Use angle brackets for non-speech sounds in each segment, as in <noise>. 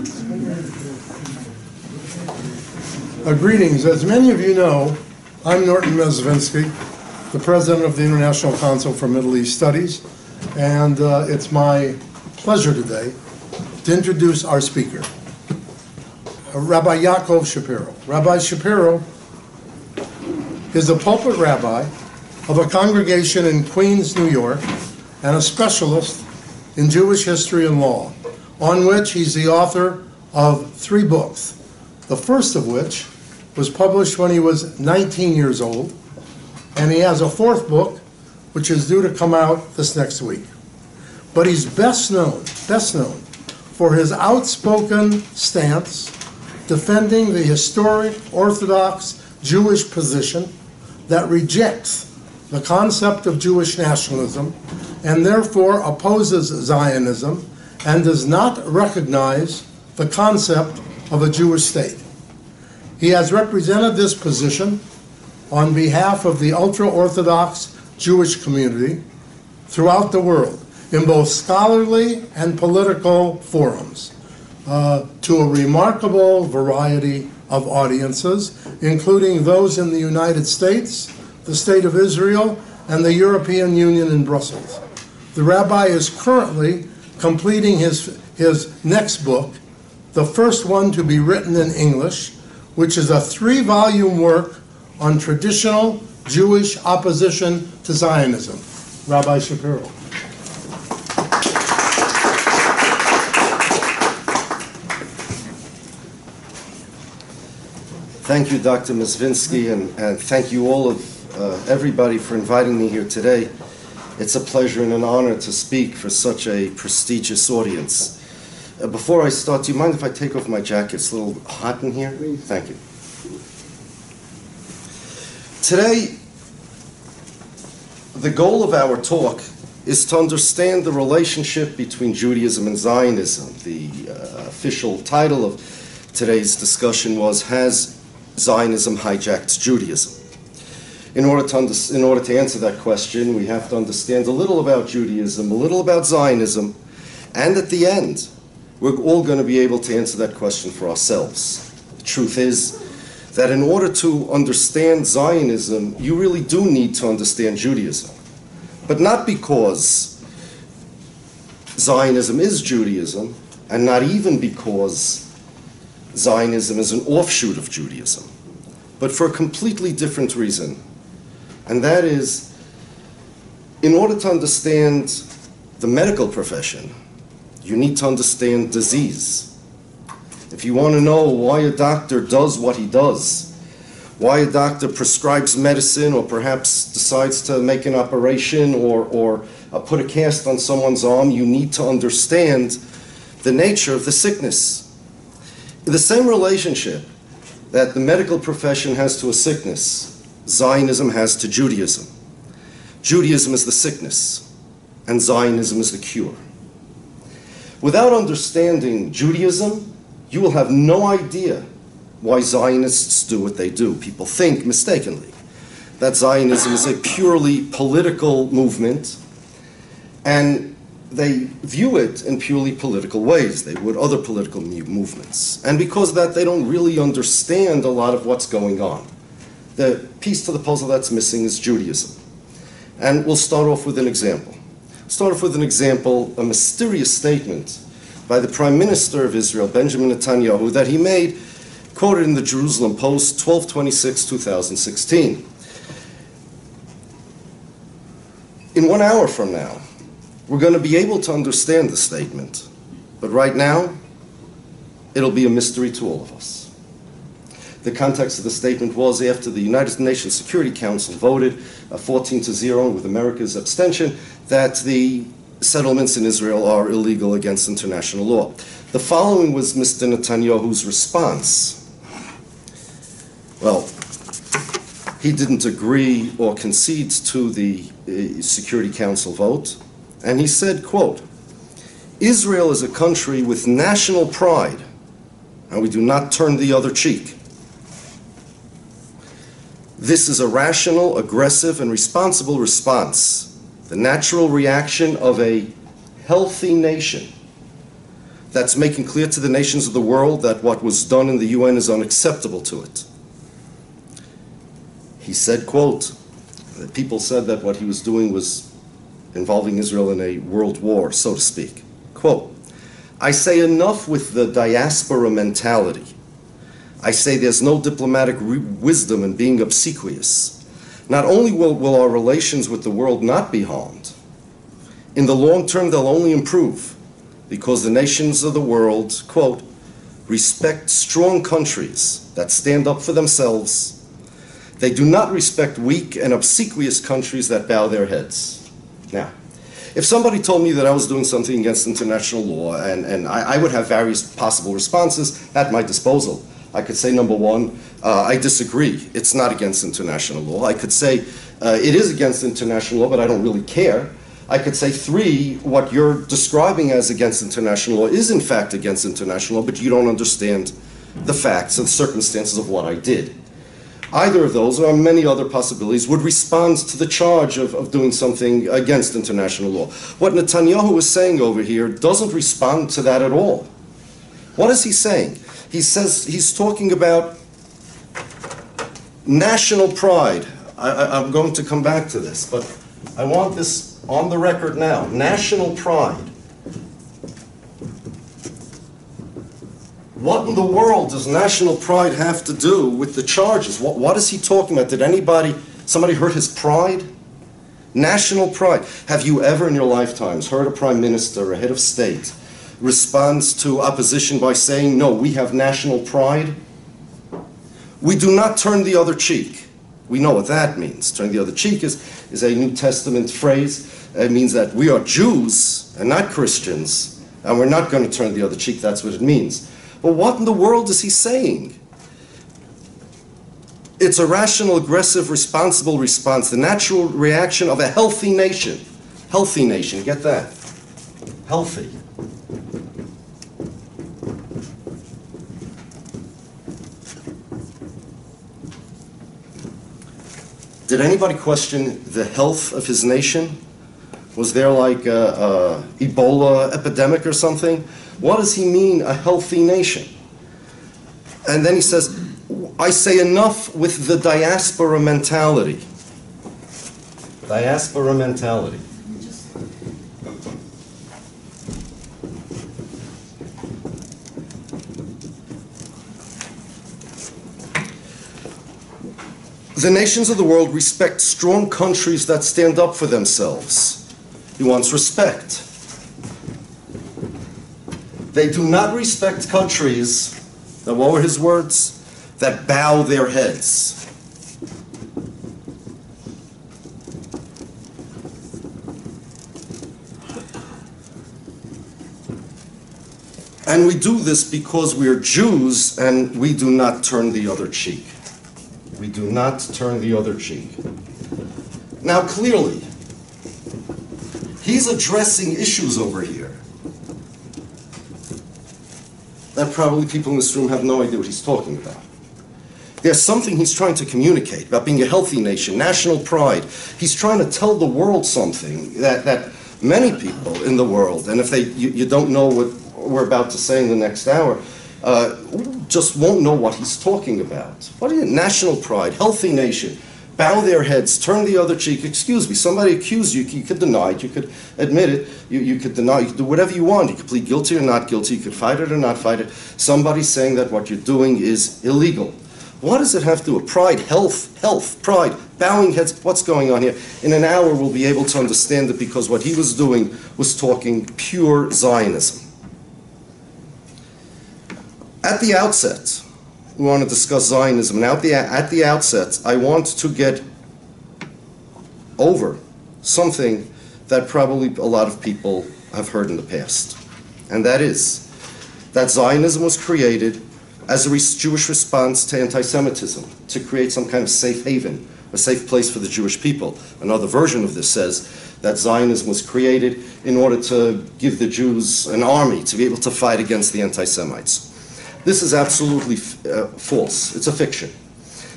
Uh, Greetings. As many of you know, I'm Norton Mezvinsky, the president of the International Council for Middle East Studies, and uh, it's my pleasure today to introduce our speaker, Rabbi Yaakov Shapiro. Rabbi Shapiro is a pulpit rabbi of a congregation in Queens, New York, and a specialist in Jewish history and law, on which he's the author of three books, the first of which was published when he was 19 years old, and he has a fourth book, which is due to come out this next week. But he's best known, best known for his outspoken stance defending the historic Orthodox Jewish position that rejects the concept of Jewish nationalism and therefore opposes Zionism and does not recognize the concept of a Jewish state. He has represented this position on behalf of the ultra Orthodox Jewish community throughout the world in both scholarly and political forums uh, to a remarkable variety of audiences, including those in the United States, the State of Israel, and the European Union in Brussels. The rabbi is currently completing his, his next book, the first one to be written in English, which is a three volume work on traditional Jewish opposition to Zionism. Rabbi Shapiro. Thank you, Dr. Mezvinsky, and, and thank you all of uh, everybody for inviting me here today. It's a pleasure and an honor to speak for such a prestigious audience. Uh, before I start, do you mind if I take off my jacket? It's a little hot in here. Thank you. Today, the goal of our talk is to understand the relationship between Judaism and Zionism. The uh, official title of today's discussion was Has Zionism hijacked Judaism? In order, to under, in order to answer that question, we have to understand a little about Judaism, a little about Zionism, and at the end, we're all going to be able to answer that question for ourselves. The truth is that in order to understand Zionism, you really do need to understand Judaism. But not because Zionism is Judaism, and not even because Zionism is an offshoot of Judaism, but for a completely different reason. And that is, in order to understand the medical profession, you need to understand disease. If you want to know why a doctor does what he does, why a doctor prescribes medicine or perhaps decides to make an operation or, or uh, put a cast on someone's arm, you need to understand the nature of the sickness. The same relationship that the medical profession has to a sickness, Zionism has to Judaism. Judaism is the sickness, and Zionism is the cure. Without understanding Judaism, you will have no idea why Zionists do what they do. People think mistakenly that Zionism is a purely political movement, and they view it in purely political ways. They would other political movements. And because that, they don't really understand a lot of what's going on. The piece to the puzzle that's missing is Judaism. And we'll start off with an example. Start off with an example, a mysterious statement by the Prime Minister of Israel, Benjamin Netanyahu, that he made, quoted in the Jerusalem Post, 1226, 2016. In one hour from now, we're going to be able to understand the statement. But right now, it'll be a mystery to all of us. The context of the statement was after the United Nations Security Council voted uh, 14 to 0 with America's abstention that the settlements in Israel are illegal against international law. The following was Mr. Netanyahu's response. Well, he didn't agree or concede to the uh, Security Council vote, and he said, quote, Israel is a country with national pride, and we do not turn the other cheek. This is a rational, aggressive, and responsible response the natural reaction of a healthy nation that's making clear to the nations of the world that what was done in the UN is unacceptable to it. He said, quote, that people said that what he was doing was involving Israel in a world war, so to speak. Quote, I say enough with the diaspora mentality. I say there's no diplomatic wisdom in being obsequious. Not only will, will our relations with the world not be harmed, in the long term they'll only improve because the nations of the world, quote, respect strong countries that stand up for themselves. They do not respect weak and obsequious countries that bow their heads. Now, if somebody told me that I was doing something against international law, and, and I, I would have various possible responses at my disposal. I could say, number one, uh, I disagree. It's not against international law. I could say, uh, it is against international law, but I don't really care. I could say, three, what you're describing as against international law is in fact against international law, but you don't understand the facts and circumstances of what I did. Either of those, or many other possibilities, would respond to the charge of, of doing something against international law. What Netanyahu is saying over here doesn't respond to that at all. What is he saying? He says he's talking about national pride. I, I'm going to come back to this, but I want this on the record now. National pride. What in the world does national pride have to do with the charges? What, what is he talking about? Did anybody, somebody hurt his pride? National pride. Have you ever in your lifetimes heard a prime minister, a head of state, responds to opposition by saying, no, we have national pride? We do not turn the other cheek. We know what that means. Turn the other cheek is, is a New Testament phrase. It means that we are Jews and not Christians, and we're not going to turn the other cheek. That's what it means. But what in the world is he saying? It's a rational, aggressive, responsible response, the natural reaction of a healthy nation. Healthy nation, get that? Healthy. Did anybody question the health of his nation? Was there like a, a Ebola epidemic or something? What does he mean, a healthy nation? And then he says, I say enough with the diaspora mentality. Diaspora mentality. The nations of the world respect strong countries that stand up for themselves. He wants respect. They do not respect countries, now what were his words? That bow their heads. And we do this because we are Jews and we do not turn the other cheek. We do not turn the other cheek. Now, clearly, he's addressing issues over here that probably people in this room have no idea what he's talking about. There's something he's trying to communicate about being a healthy nation, national pride. He's trying to tell the world something that, that many people in the world, and if they you, you don't know what we're about to say in the next hour, uh, just won't know what he's talking about. What is it? National pride, healthy nation, bow their heads, turn the other cheek. Excuse me, somebody accused you, you could deny it, you could admit it, you, you could deny, you could do whatever you want. You could plead guilty or not guilty, you could fight it or not fight it. Somebody's saying that what you're doing is illegal. What does it have to do with pride, health, health, pride, bowing heads? What's going on here? In an hour, we'll be able to understand it because what he was doing was talking pure Zionism. At the outset, we want to discuss Zionism. And at the, at the outset, I want to get over something that probably a lot of people have heard in the past. And that is that Zionism was created as a Jewish response to anti Semitism, to create some kind of safe haven, a safe place for the Jewish people. Another version of this says that Zionism was created in order to give the Jews an army to be able to fight against the anti Semites. This is absolutely uh, false. It's a fiction.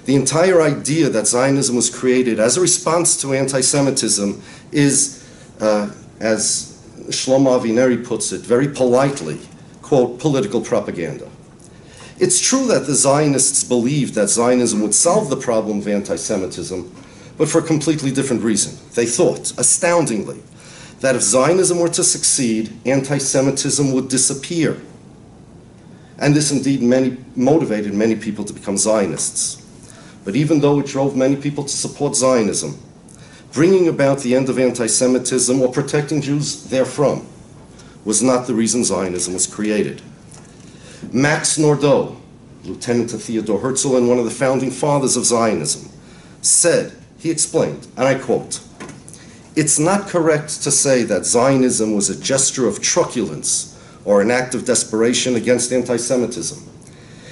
The entire idea that Zionism was created as a response to anti Semitism is, uh, as Shlomo Avineri puts it very politely, quote, political propaganda. It's true that the Zionists believed that Zionism would solve the problem of anti Semitism, but for a completely different reason. They thought, astoundingly, that if Zionism were to succeed, anti Semitism would disappear. And this indeed many, motivated many people to become Zionists. But even though it drove many people to support Zionism, bringing about the end of anti Semitism or protecting Jews therefrom was not the reason Zionism was created. Max Nordau, lieutenant to Theodore Herzl and one of the founding fathers of Zionism, said, he explained, and I quote, It's not correct to say that Zionism was a gesture of truculence or an act of desperation against anti Semitism.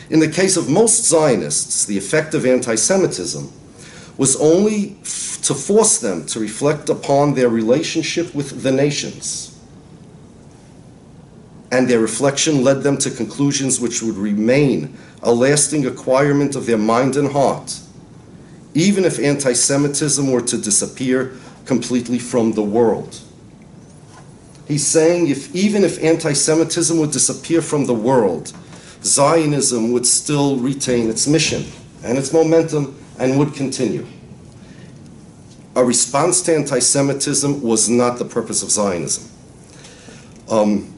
In the case of most Zionists, the effect of anti Semitism was only to force them to reflect upon their relationship with the nations. And their reflection led them to conclusions which would remain a lasting acquirement of their mind and heart, even if anti Semitism were to disappear completely from the world. He's saying if even if anti-Semitism would disappear from the world, Zionism would still retain its mission and its momentum and would continue. A response to anti-Semitism was not the purpose of Zionism. Um,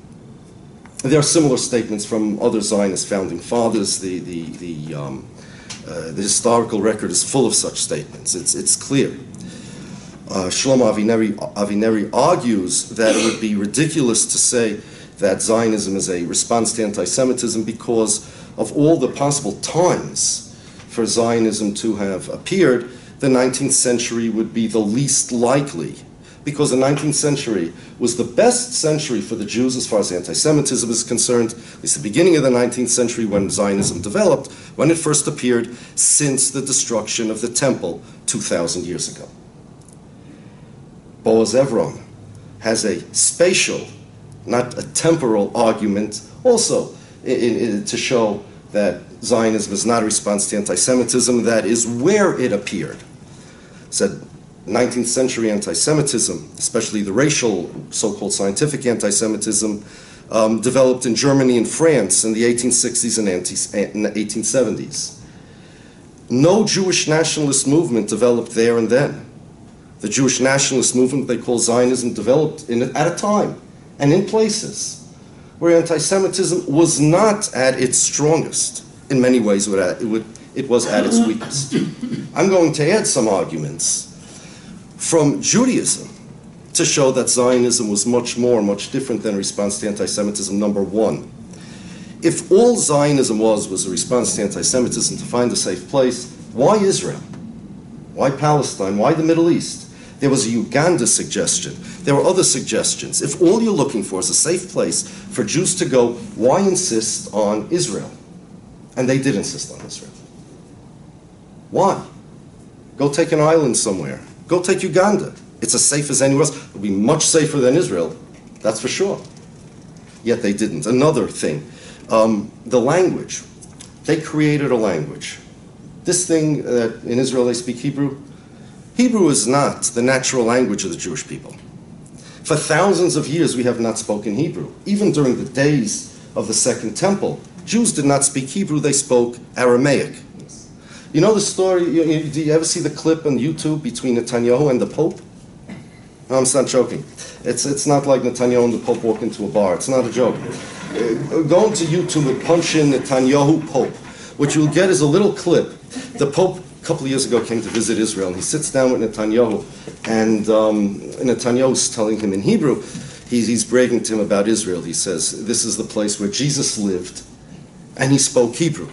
there are similar statements from other Zionist founding fathers. The, the, the, um, uh, the historical record is full of such statements. It's, it's clear uh, Shlomo Avineri, Avineri argues that it would be ridiculous to say that Zionism is a response to anti Semitism because of all the possible times for Zionism to have appeared, the 19th century would be the least likely. Because the 19th century was the best century for the Jews as far as anti Semitism is concerned, at least the beginning of the 19th century when Zionism developed, when it first appeared, since the destruction of the temple 2,000 years ago. Boaz Evron has a spatial, not a temporal argument, also in, in, to show that Zionism is not a response to anti Semitism, that is where it appeared. Said 19th century anti Semitism, especially the racial, so called scientific anti Semitism, um, developed in Germany and France in the 1860s and 1870s. No Jewish nationalist movement developed there and then the Jewish nationalist movement they call Zionism developed in, at a time and in places where anti Semitism was not at its strongest. In many ways, it, was at its weakest. I'm going to add some arguments from Judaism to show that Zionism was much more, much different than a response to anti Semitism, number one. If all Zionism was was a response to anti Semitism to find a safe place, why Israel? Why Palestine? Why the Middle East? There was a Uganda suggestion. There were other suggestions. If all you're looking for is a safe place for Jews to go, why insist on Israel? And they did insist on Israel. Why? Go take an island somewhere. Go take Uganda. It's as safe as anywhere else. It'll be much safer than Israel, that's for sure. Yet they didn't. Another thing, um, the language. They created a language. This thing that in Israel they speak Hebrew, Hebrew is not the natural language of the Jewish people. For thousands of years, we have not spoken Hebrew. Even during the days of the Second Temple, Jews did not speak Hebrew, they spoke Aramaic. You know the story? You, you, do you ever see the clip on YouTube between Netanyahu and the Pope? No, I'm not joking. It's, it's not like Netanyahu and the Pope walk into a bar. It's not a joke. Uh, go into YouTube and punch in Netanyahu Pope. What you'll get is a little clip. The Pope couple of years ago came to visit Israel, and he sits down with Netanyahu, and um, Netanyahu's telling him in Hebrew, he's, he's bragging to him about Israel. He says, This is the place where Jesus lived, and he spoke Hebrew.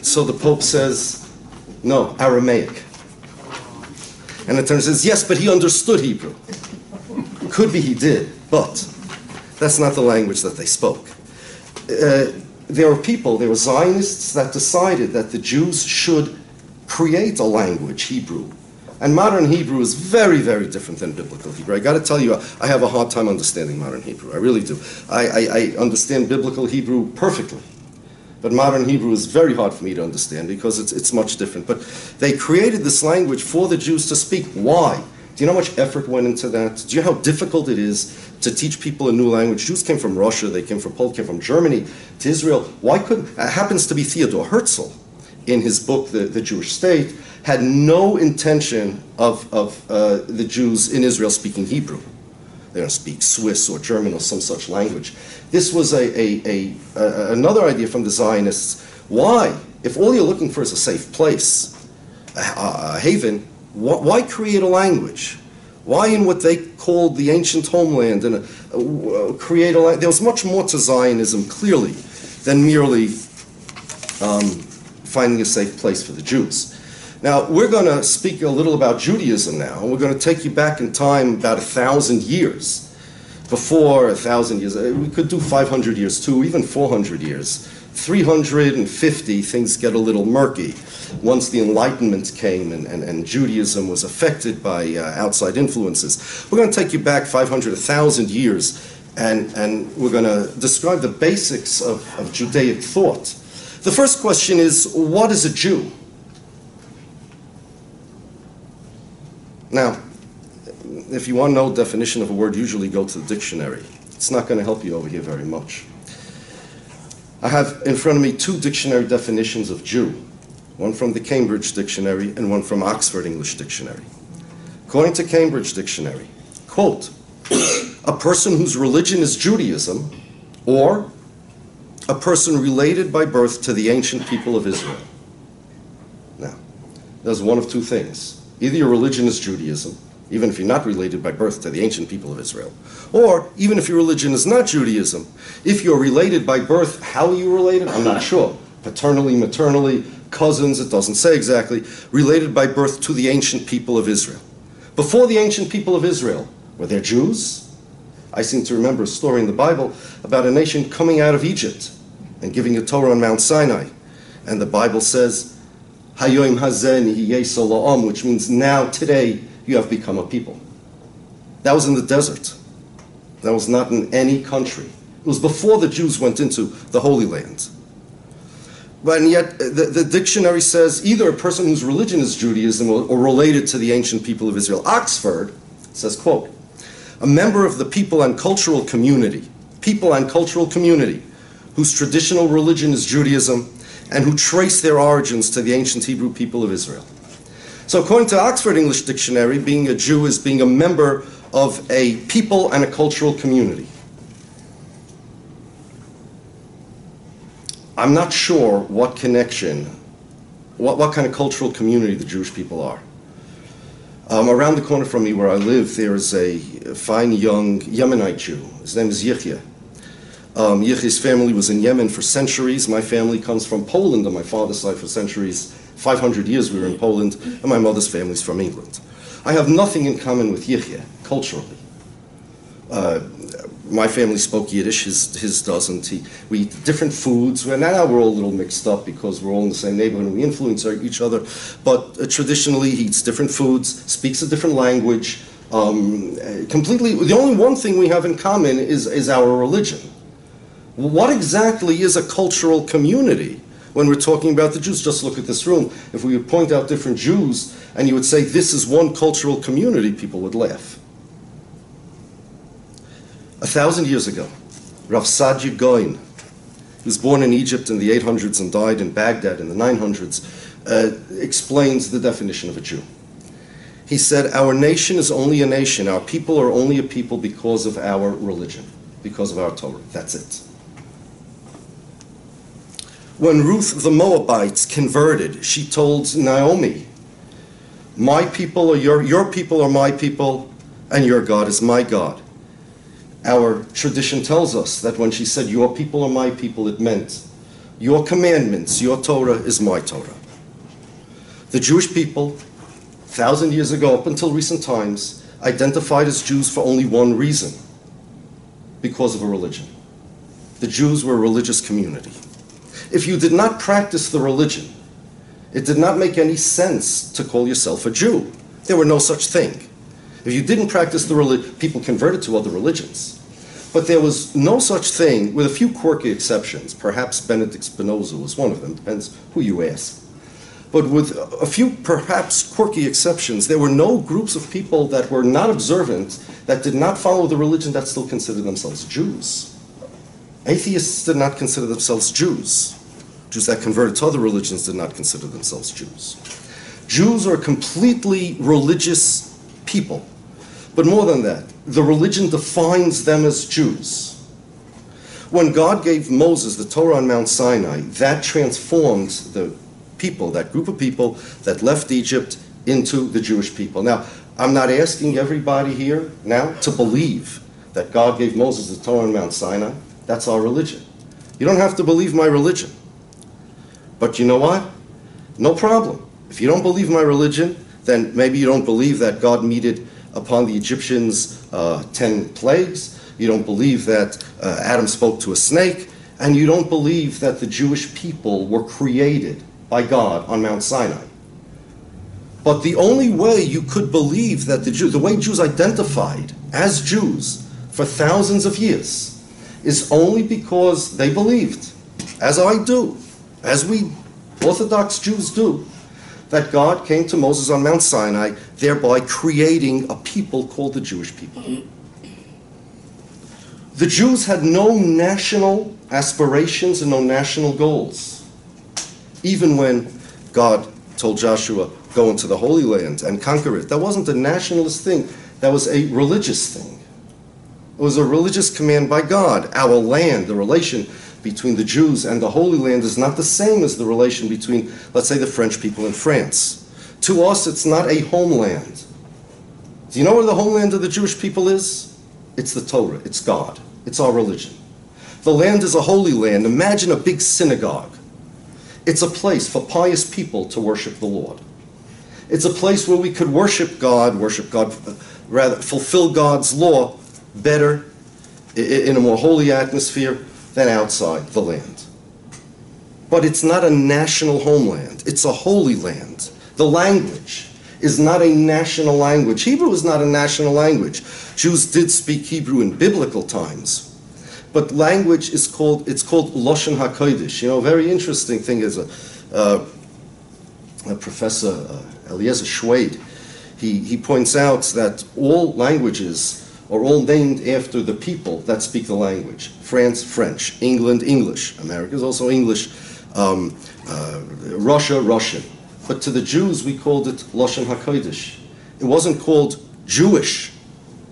So the Pope says, No, Aramaic. And Netanyahu says, Yes, but he understood Hebrew. Could be he did, but that's not the language that they spoke. Uh, there were people, there were Zionists that decided that the Jews should create a language, Hebrew. And modern Hebrew is very, very different than biblical Hebrew. I got to tell you, I have a hard time understanding modern Hebrew. I really do. I, I, I, understand biblical Hebrew perfectly. But modern Hebrew is very hard for me to understand because it's, it's much different. But they created this language for the Jews to speak. Why? Do you know how much effort went into that? Do you know how difficult it is to teach people a new language. Jews came from Russia, they came from Poland, came from Germany to Israel. Why couldn't, it happens to be Theodore Herzl in his book, The, the Jewish State, had no intention of, of uh, the Jews in Israel speaking Hebrew. They don't speak Swiss or German or some such language. This was a, a, a, a another idea from the Zionists. Why, if all you're looking for is a safe place, a, haven, wh- why create a language? Why, in what they called the ancient homeland, and uh, create a language? There was much more to Zionism, clearly, than merely um, finding a safe place for the Jews. Now, we're going to speak a little about Judaism now, we're going to take you back in time about a thousand years. Before a thousand years, uh, we could do 500 years too, even 400 years. 350, things get a little murky. Once the Enlightenment came and, and, and Judaism was affected by uh, outside influences, we're going to take you back 500, 1,000 years, and, and we're going to describe the basics of, of Judaic thought. The first question is what is a Jew? Now, if you want the definition of a word, usually go to the dictionary. It's not going to help you over here very much. I have in front of me two dictionary definitions of Jew, one from the Cambridge Dictionary and one from Oxford English Dictionary. According to Cambridge Dictionary, quote, <coughs> a person whose religion is Judaism or a person related by birth to the ancient people of Israel. Now, there's one of two things. Either your religion is Judaism, even if you're not related by birth to the ancient people of Israel, or even if your religion is not Judaism, if you're related by birth, how are you related? I'm not sure. Paternally, maternally, cousins, it doesn't say exactly, related by birth to the ancient people of Israel. Before the ancient people of Israel, were there Jews? I seem to remember a story in the Bible about a nation coming out of Egypt and giving a Torah on Mount Sinai. And the Bible says, Hayoim Hazen which means now, today, you have become a people. That was in the desert. That was not in any country. It was before the Jews went into the Holy Land. But and yet, the, the dictionary says either a person whose religion is Judaism or, or related to the ancient people of Israel. Oxford says, quote, a member of the people and cultural community, people and cultural community, whose traditional religion is Judaism and who trace their origins to the ancient Hebrew people of Israel. So, according to Oxford English Dictionary, being a Jew is being a member of a people and a cultural community. I'm not sure what connection, what, what kind of cultural community the Jewish people are. Um, around the corner from me where I live, there is a fine young Yemenite Jew. His name is Yichya. Um, Yichya's family was in Yemen for centuries. My family comes from Poland on my father's side for centuries. 500 years we were in Poland, and my mother's family's from England. I have nothing in common with Yichya culturally. Uh, my family spoke Yiddish, his, his doesn't. He, we eat different foods. And now we're all a little mixed up because we're all in the same neighborhood and we influence each other. But uh, traditionally, he eats different foods, speaks a different language. Um, completely, the only one thing we have in common is, is our religion. What exactly is a cultural community? When we're talking about the Jews, just look at this room. If we would point out different Jews and you would say this is one cultural community, people would laugh. A thousand years ago, Rav Saadia Gaon, who was born in Egypt in the 800s and died in Baghdad in the 900s, uh, explains the definition of a Jew. He said, Our nation is only a nation, our people are only a people because of our religion, because of our Torah. That's it. When Ruth the Moabitess converted, she told Naomi, My people are your, your people are my people, and your God is my God our tradition tells us that when she said, Your people are my people, it meant, Your commandments, your Torah is my Torah. The Jewish people, thousand years ago, up until recent times, identified as Jews for only one reason because of a religion. The Jews were a religious community. If you did not practice the religion, it did not make any sense to call yourself a Jew. There were no such thing. If you didn't practice the religion, people converted to other religions. But there was no such thing, with a few quirky exceptions. Perhaps Benedict Spinoza was one of them, depends who you ask. But with a few perhaps quirky exceptions, there were no groups of people that were not observant, that did not follow the religion, that still considered themselves Jews. Atheists did not consider themselves Jews. Jews that converted to other religions did not consider themselves Jews. Jews are completely religious people. But more than that, the religion defines them as Jews. When God gave Moses the Torah on Mount Sinai, that transformed the people, that group of people that left Egypt into the Jewish people. Now, I'm not asking everybody here now to believe that God gave Moses the Torah on Mount Sinai. That's our religion. You don't have to believe my religion. But you know what? No problem. If you don't believe my religion, then maybe you don't believe that God meted upon the Egyptians uh, ten plagues. You don't believe that uh, Adam spoke to a snake. And you don't believe that the Jewish people were created by God on Mount Sinai. But the only way you could believe that the Jews, the way Jews identified as Jews for thousands of years, is only because they believed, as I do, as we Orthodox Jews do, that God came to Moses on Mount Sinai, thereby creating a people called the Jewish people. The Jews had no national aspirations and no national goals. Even when God told Joshua, go into the Holy Land and conquer it, that wasn't a nationalist thing, that was a religious thing. It was a religious command by God. Our land, the relation between the Jews and the Holy Land is not the same as the relation between, let's say, the French people in France. To us, it's not a homeland. Do you know where the homeland of the Jewish people is? It's the Torah, it's God, it's our religion. The land is a holy land. Imagine a big synagogue. It's a place for pious people to worship the Lord. It's a place where we could worship God, worship God, rather, fulfill God's law better in a more holy atmosphere than outside the land. But it's not a national homeland, it's a holy land. The language is not a national language. Hebrew is not a national language. Jews did speak Hebrew in biblical times. But language is called, it's called Lashon HaKodesh. You know, a very interesting thing is a, uh, a professor, uh, Eliezer Schweid, he, he points out that all languages are all named after the people that speak the language. France, French. England, English. America is also English. Um, uh, Russia, Russian. But to the Jews, we called it Lashon HaKodesh. It wasn't called Jewish.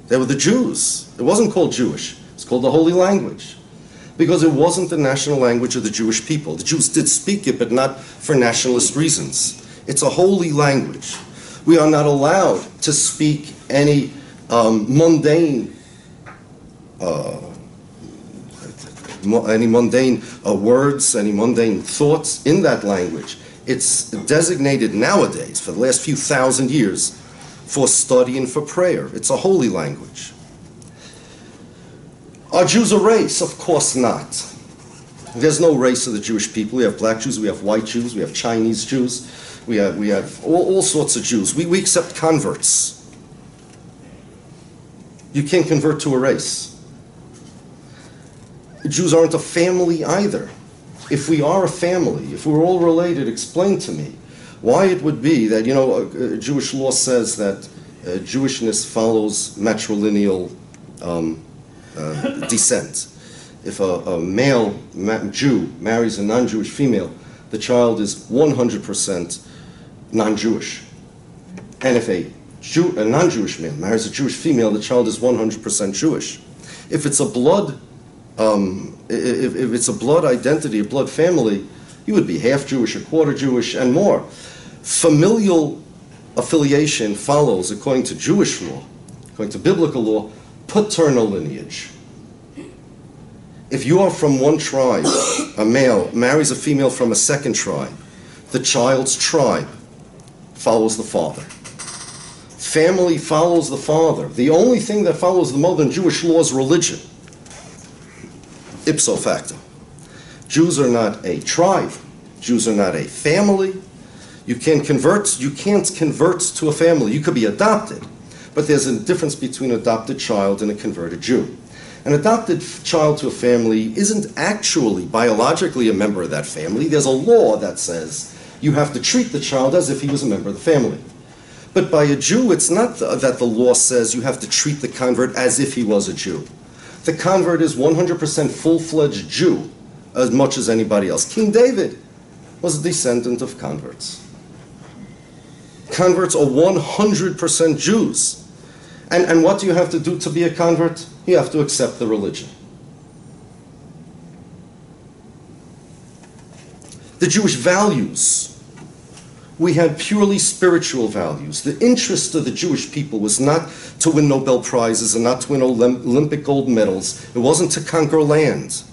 They were the Jews. It wasn't called Jewish. It's called the Holy Language. Because it wasn't the national language of the Jewish people. The Jews did speak it, but not for nationalist reasons. It's a holy language. We are not allowed to speak any um, mundane, uh, any mundane uh, words, any mundane thoughts in that language. It's designated nowadays, for the last few thousand years, for study and for prayer. It's a holy language. Are Jews a race? Of course not. There's no race of the Jewish people. We have black Jews, we have white Jews, we have Chinese Jews, we have, we have all, all sorts of Jews. We, we accept converts. You can't convert to a race. Jews aren't a family either. If we are a family, if we're all related, explain to me why it would be that, you know, uh, Jewish law says that uh, Jewishness follows matrilineal um, uh, <laughs> descent. If a, a male ma- Jew marries a non Jewish female, the child is 100% non Jewish. And if a Jew, a non-Jewish man marries a Jewish female, the child is 100% Jewish. If it's a blood, um, if, if it's a blood identity, a blood family, you would be half Jewish, a quarter Jewish, and more. Familial affiliation follows, according to Jewish law, according to biblical law, paternal lineage. If you are from one tribe, a male marries a female from a second tribe, the child's tribe follows the father family follows the father. The only thing that follows the mother in Jewish law is religion. Ipso facto. Jews are not a tribe. Jews are not a family. You can convert, you can't convert to a family. You could be adopted. But there's a difference between an adopted child and a converted Jew. An adopted child to a family isn't actually biologically a member of that family. There's a law that says You have to treat the child as if he was a member of the family. But by a Jew, it's not that the law says you have to treat the convert as if he was a Jew. The convert is 100% full fledged Jew as much as anybody else. King David was a descendant of converts. Converts are 100% Jews. And, and what do you have to do to be a convert? You have to accept the religion. The Jewish values. We had purely spiritual values. The interest of the Jewish people was not to win Nobel Prizes and not to win Olympic gold medals. It wasn't to conquer lands.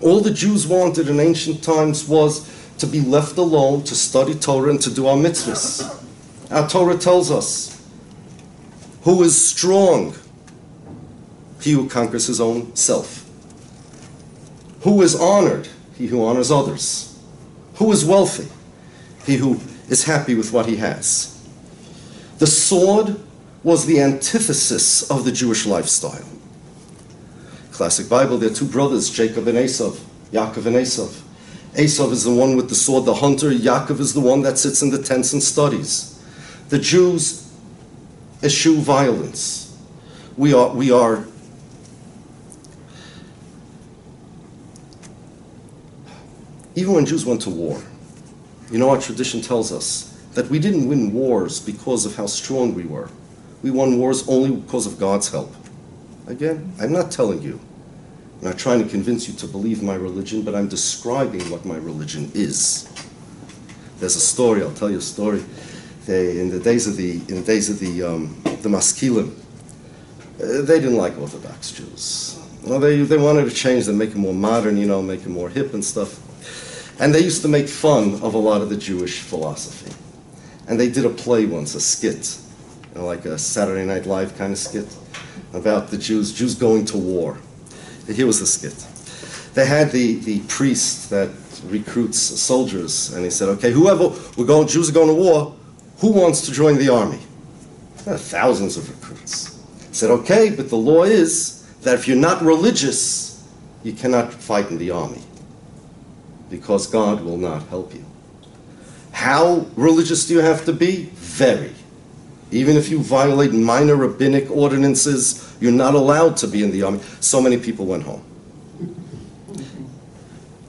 All the Jews wanted in ancient times was to be left alone, to study Torah, and to do our mitzvahs. Our Torah tells us who is strong? He who conquers his own self. Who is honored? He who honors others. Who is wealthy? He who is happy with what he has. The sword was the antithesis of the Jewish lifestyle. Classic Bible, there are two brothers, Jacob and Esav, Yaakov and Esav. Esav is the one with the sword, the hunter. Yaakov is the one that sits in the tents and studies. The Jews eschew violence. We are, we are even when Jews went to war, you know, our tradition tells us that we didn't win wars because of how strong we were. We won wars only because of God's help. Again, I'm not telling you, I'm not trying to convince you to believe my religion, but I'm describing what my religion is. There's a story, I'll tell you a story. They, in the days of the, in the, days of the, um, the Maskilim, uh, they didn't like Orthodox Jews. Well, they, they wanted to change them, make them more modern, you know, make them more hip and stuff. And they used to make fun of a lot of the Jewish philosophy. And they did a play once, a skit, you know, like a Saturday Night Live kind of skit, about the Jews, Jews going to war. Here was the skit. They had the, the priest that recruits soldiers, and he said, okay, whoever, we're going, Jews are going to war, who wants to join the army? There are thousands of recruits. He said, okay, but the law is that if you're not religious, you cannot fight in the army because God will not help you. How religious do you have to be? Very. Even if you violate minor rabbinic ordinances, you're not allowed to be in the army. So many people went home.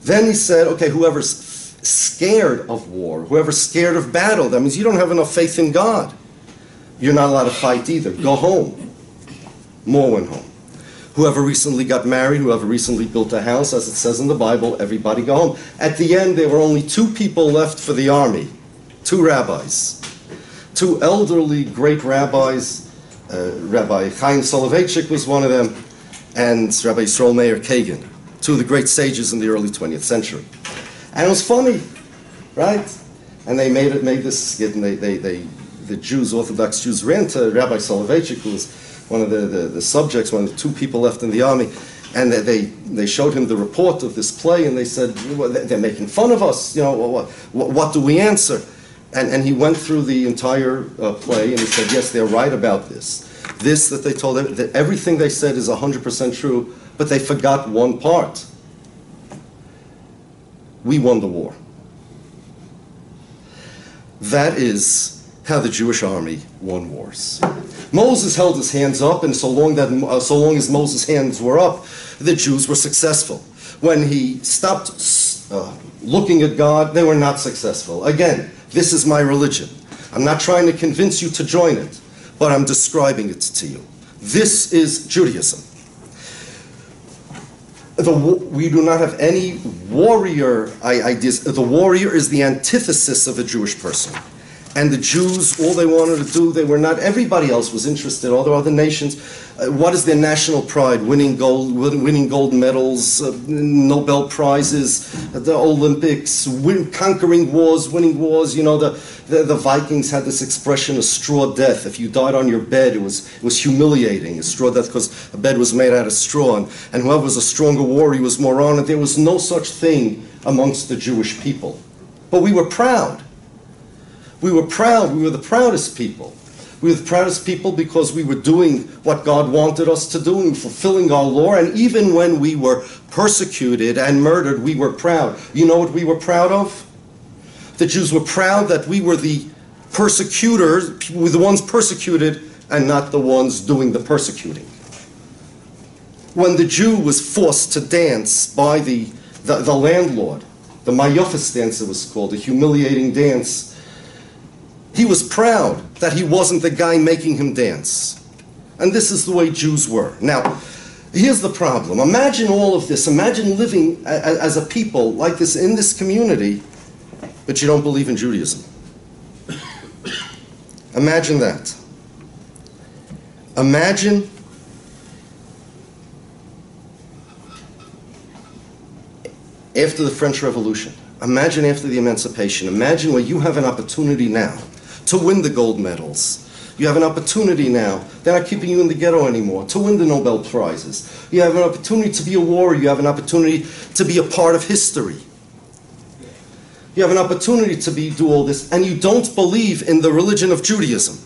Then he said, okay, whoever's scared of war, whoever's scared of battle, that means you don't have enough faith in God. You're not allowed to fight either. Go home. More went home. Whoever recently got married, whoever recently built a house, as it says in the Bible, everybody go home. At the end, there were only two people left for the army two rabbis. Two elderly great rabbis. Uh, Rabbi Chaim Soloveitchik was one of them, and Rabbi Yisrael Meir Kagan, two of the great sages in the early 20th century. And it was funny, right? And they made it, made this skit, and they, they, they, the Jews, Orthodox Jews, ran to Rabbi Soloveitchik, who was one of the, the, the subjects, one of the two people left in the army, and they, they, showed him the report of this play, and they said, they're making fun of us, you know, what, what, what do we answer? And, and he went through the entire uh, play, and he said, yes, they're right about this. This that they told, that everything they said is 100% true, but they forgot one part. We won the war. That is how the Jewish army won wars. Moses held his hands up, and so long, that, uh, so long as Moses' hands were up, the Jews were successful. When he stopped uh, looking at God, they were not successful. Again, this is my religion. I'm not trying to convince you to join it, but I'm describing it to you. This is Judaism. The, we do not have any warrior ideas. The warrior is the antithesis of a Jewish person. And the Jews, all they wanted to do, they were not, everybody else was interested, all the other nations. Uh, what is their national pride? Winning gold, winning gold medals, uh, Nobel prizes, uh, the Olympics, win, conquering wars, winning wars. You know, the, the, the, Vikings had this expression, a straw death. If you died on your bed, it was, it was humiliating, a straw death, because a bed was made out of straw. And, and whoever was a stronger warrior was more honored. There was no such thing amongst the Jewish people. But we were proud. We were proud. We were the proudest people. We were the proudest people because we were doing what God wanted us to do and fulfilling our law. And even when we were persecuted and murdered, we were proud. You know what we were proud of? The Jews were proud that we were the persecutors, we were the ones persecuted and not the ones doing the persecuting. When the Jew was forced to dance by the, the, the landlord, the Mayofis dance it was called, a humiliating dance, he was proud that he wasn't the guy making him dance. And this is the way Jews were. Now, here's the problem. Imagine all of this. Imagine living as a people like this in this community, but you don't believe in Judaism. <coughs> Imagine that. Imagine after the French Revolution. Imagine after the Emancipation. Imagine where you have an opportunity now to win the gold medals. You have an opportunity now. They're not keeping you in the ghetto anymore. To win the Nobel Prizes. You have an opportunity to be a warrior. You have an opportunity to be a part of history. You have an opportunity to be do all this, and you don't believe in the religion of Judaism.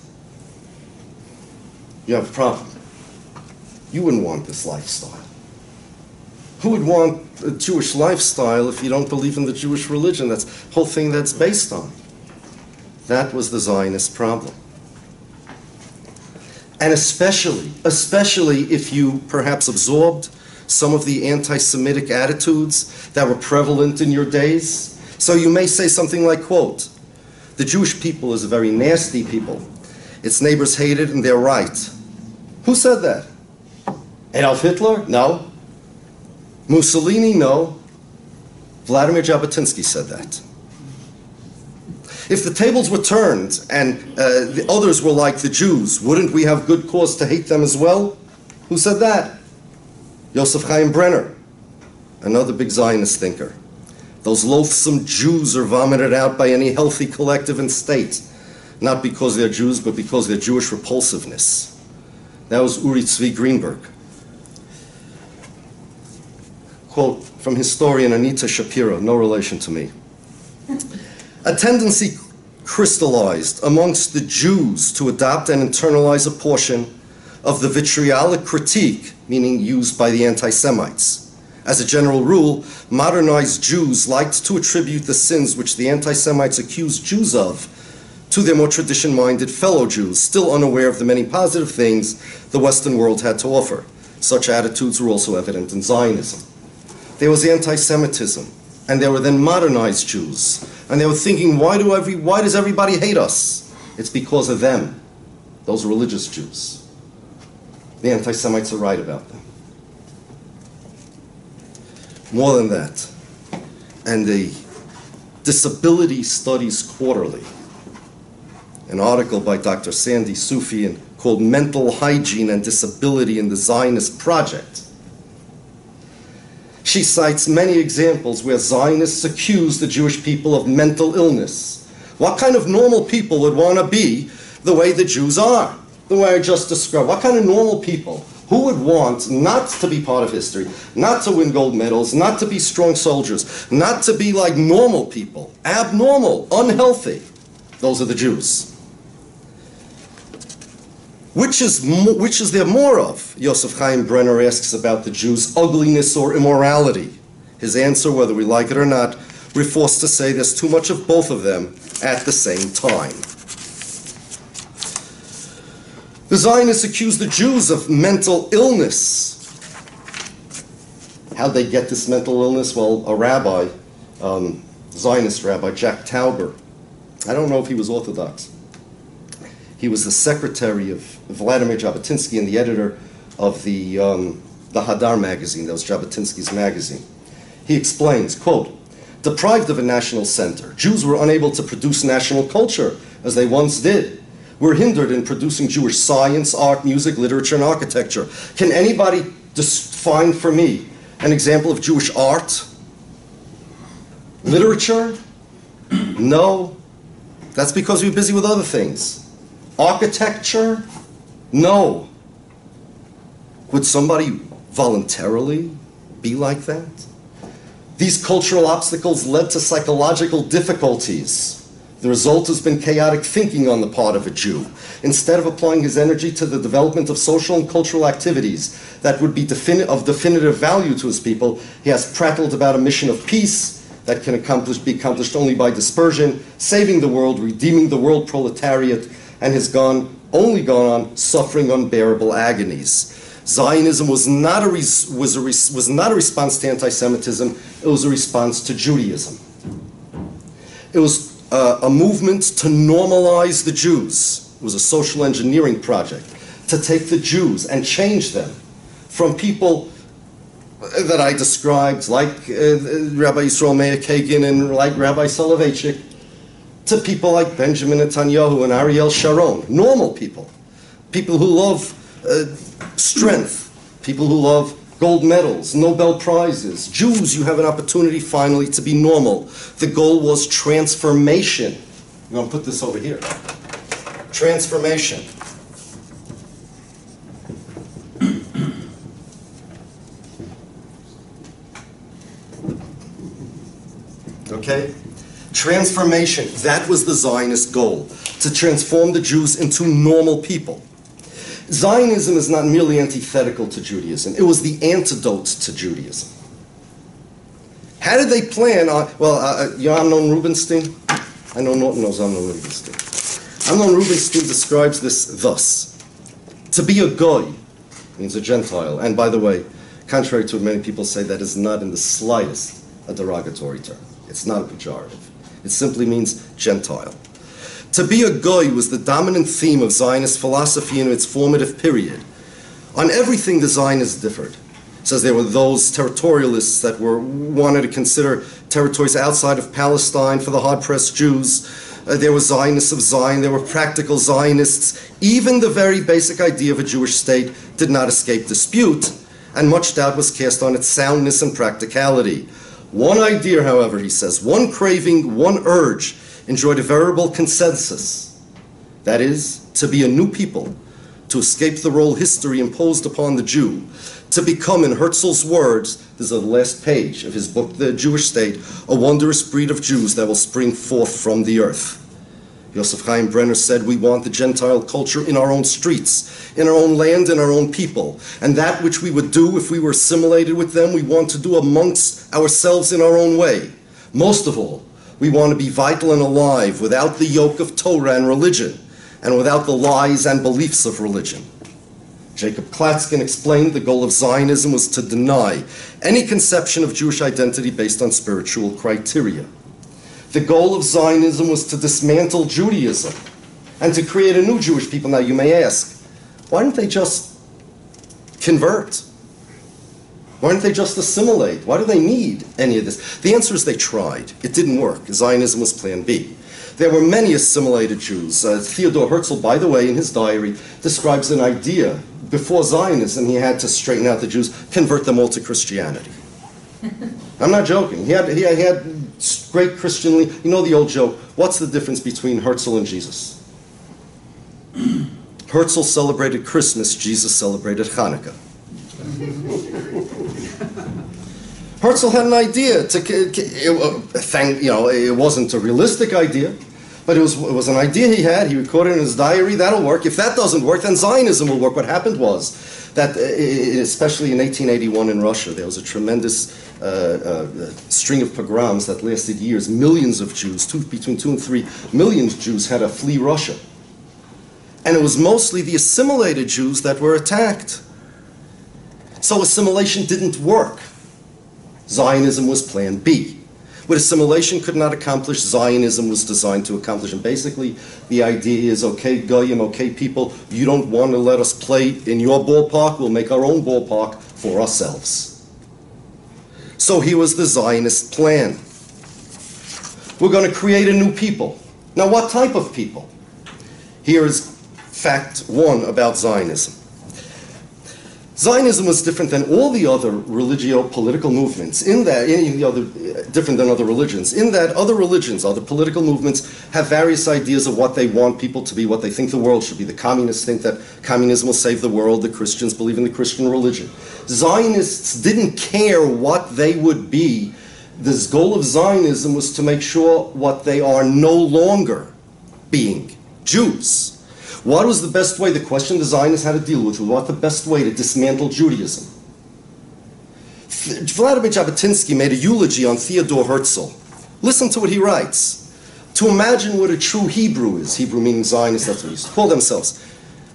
You have a problem. You wouldn't want this lifestyle. Who would want a Jewish lifestyle if you don't believe in the Jewish religion? That's the whole thing that's based on. That was the Zionist problem. And especially, especially if you perhaps absorbed some of the anti Semitic attitudes that were prevalent in your days. So you may say something like, quote, the Jewish people is a very nasty people. Its neighbors hate it and they're right. Who said that? Adolf Hitler? No. Mussolini? No. Vladimir Jabotinsky said that. If the tables were turned and uh, the others were like the Jews, wouldn't we have good cause to hate them as well? Who said that? Joseph Chaim Brenner, another big Zionist thinker. Those loathsome Jews are vomited out by any healthy collective and state, not because they're Jews, but because of their Jewish repulsiveness. That was Uri Tzvi Greenberg. Quote from historian Anita Shapiro, no relation to me. A tendency crystallized amongst the Jews to adopt and internalize a portion of the vitriolic critique, meaning used by the anti Semites. As a general rule, modernized Jews liked to attribute the sins which the anti Semites accused Jews of to their more tradition minded fellow Jews, still unaware of the many positive things the Western world had to offer. Such attitudes were also evident in Zionism. There was anti Semitism, and there were then modernized Jews. And they were thinking, why, do every, why does everybody hate us? It's because of them, those religious Jews. The anti Semites are right about them. More than that, and the Disability Studies Quarterly, an article by Dr. Sandy Sufian called Mental Hygiene and Disability in the Zionist Project. She cites many examples where Zionists accuse the Jewish people of mental illness. What kind of normal people would want to be the way the Jews are? The way I just described. What kind of normal people? Who would want not to be part of history, not to win gold medals, not to be strong soldiers, not to be like normal people, abnormal, unhealthy? Those are the Jews. Which is, which is there more of? Yosef Chaim Brenner asks about the Jews' ugliness or immorality. His answer, whether we like it or not, we're forced to say there's too much of both of them at the same time. The Zionists accuse the Jews of mental illness. How'd they get this mental illness? Well, a rabbi, um, Zionist rabbi, Jack Tauber, I don't know if he was Orthodox. He was the secretary of Vladimir Jabotinsky and the editor of the, um, the Hadar magazine, that was Jabotinsky's magazine. He explains, quote, deprived of a national center, Jews were unable to produce national culture as they once did. We're hindered in producing Jewish science, art, music, literature, and architecture. Can anybody find for me an example of Jewish art? Literature? No. That's because we're busy with other things. Architecture? No. Would somebody voluntarily be like that? These cultural obstacles led to psychological difficulties. The result has been chaotic thinking on the part of a Jew. Instead of applying his energy to the development of social and cultural activities that would be defini- of definitive value to his people, he has prattled about a mission of peace that can accomplish, be accomplished only by dispersion, saving the world, redeeming the world proletariat, and has gone only gone on suffering unbearable agonies. Zionism was not a, was a, was not a response to anti-Semitism, it was a response to Judaism. It was uh, a movement to normalize the Jews. It was a social engineering project to take the Jews and change them from people that I described, like uh, Rabbi Yisrael Meir Kagan and like Rabbi Soloveitchik, to people like Benjamin Netanyahu and Ariel Sharon, normal people, people who love uh, strength, people who love gold medals, Nobel Prizes. Jews, you have an opportunity finally to be normal. The goal was transformation. I'm going to put this over here. Transformation. <clears throat> Okay? Transformation. That was the Zionist goal to transform the Jews into normal people. Zionism is not merely antithetical to Judaism, it was the antidote to Judaism. How did they plan on? Well, uh, uh you know Amnon Rubinstein? I know Norton knows Amnon Rubinstein. Amnon Rubinstein describes this thus To be a goy means a Gentile. And by the way, contrary to what many people say, that is not in the slightest a derogatory term. It's not a pejorative. It simply means Gentile. To be a goy was the dominant theme of Zionist philosophy in its formative period. On everything, the Zionists differed. Says there were those territorialists that were wanted to consider territories outside of Palestine for the hard-pressed Jews. Uh, there were Zionists of Zion. There were practical Zionists. Even the very basic idea of a Jewish state did not escape dispute, and much doubt was cast on its soundness and practicality. One idea, however, he says, one craving, one urge enjoyed a veritable consensus. That is, to be a new people, to escape the role history imposed upon the Jew, to become, in Herzl's words, this is the last page of his book, The Jewish State, a wondrous breed of Jews that will spring forth from the earth. Joseph Chaim Brenner said, We want the Gentile culture in our own streets, in our own land, in our own people. And that which we would do if we were assimilated with them, we want to do amongst ourselves in our own way. Most of all, we want to be vital and alive without the yoke of Torah and religion, and without the lies and beliefs of religion. Jacob Klatzkin explained the goal of Zionism was to deny any conception of Jewish identity based on spiritual criteria. The goal of Zionism was to dismantle Judaism and to create a new Jewish people. Now, you may ask, why didn't they just convert? Why didn't they just assimilate? Why do they need any of this? The answer is they tried. It didn't work. Zionism was plan B. There were many assimilated Jews. Uh, Theodore Herzl, by the way, in his diary, describes an idea. Before Zionism, he had to straighten out the Jews, convert them all to Christianity. <laughs> I'm not joking. He had, he had great Christianly. You know the old joke what's the difference between Herzl and Jesus? <clears throat> Herzl celebrated Christmas, Jesus celebrated Hanukkah. <laughs> Herzl had an idea to, it, uh, thank, you know, it wasn't a realistic idea, but it was, it was an idea he had. He recorded in his diary, that'll work. If that doesn't work, then Zionism will work. What happened was that, uh, especially in 1881 in Russia, there was a tremendous uh, uh, string of pogroms that lasted years. Millions of Jews, two, between two and three million Jews, had to flee Russia. And it was mostly the assimilated Jews that were attacked. So assimilation didn't work. Zionism was plan B. What assimilation could not accomplish, Zionism was designed to accomplish. And basically, the idea is okay, Goyim, okay, people, you don't want to let us play in your ballpark, we'll make our own ballpark for ourselves. So here was the Zionist plan. We're going to create a new people. Now, what type of people? Here is fact one about Zionism. Zionism was different than all the other religio-political movements in that, in the other, different than other religions, in that other religions, other political movements have various ideas of what they want people to be, what they think the world should be. The communists think that communism will save the world, the Christians believe in the Christian religion. Zionists didn't care what they would be. The goal of Zionism was to make sure what they are no longer being, Jews. What was the best way? The question the Zionists had to deal with what the best way to dismantle Judaism. Vladimir Jabotinsky made a eulogy on Theodore Herzl Listen to what he writes. To imagine what a true Hebrew is, Hebrew meaning Zionist, that's what they used to call themselves,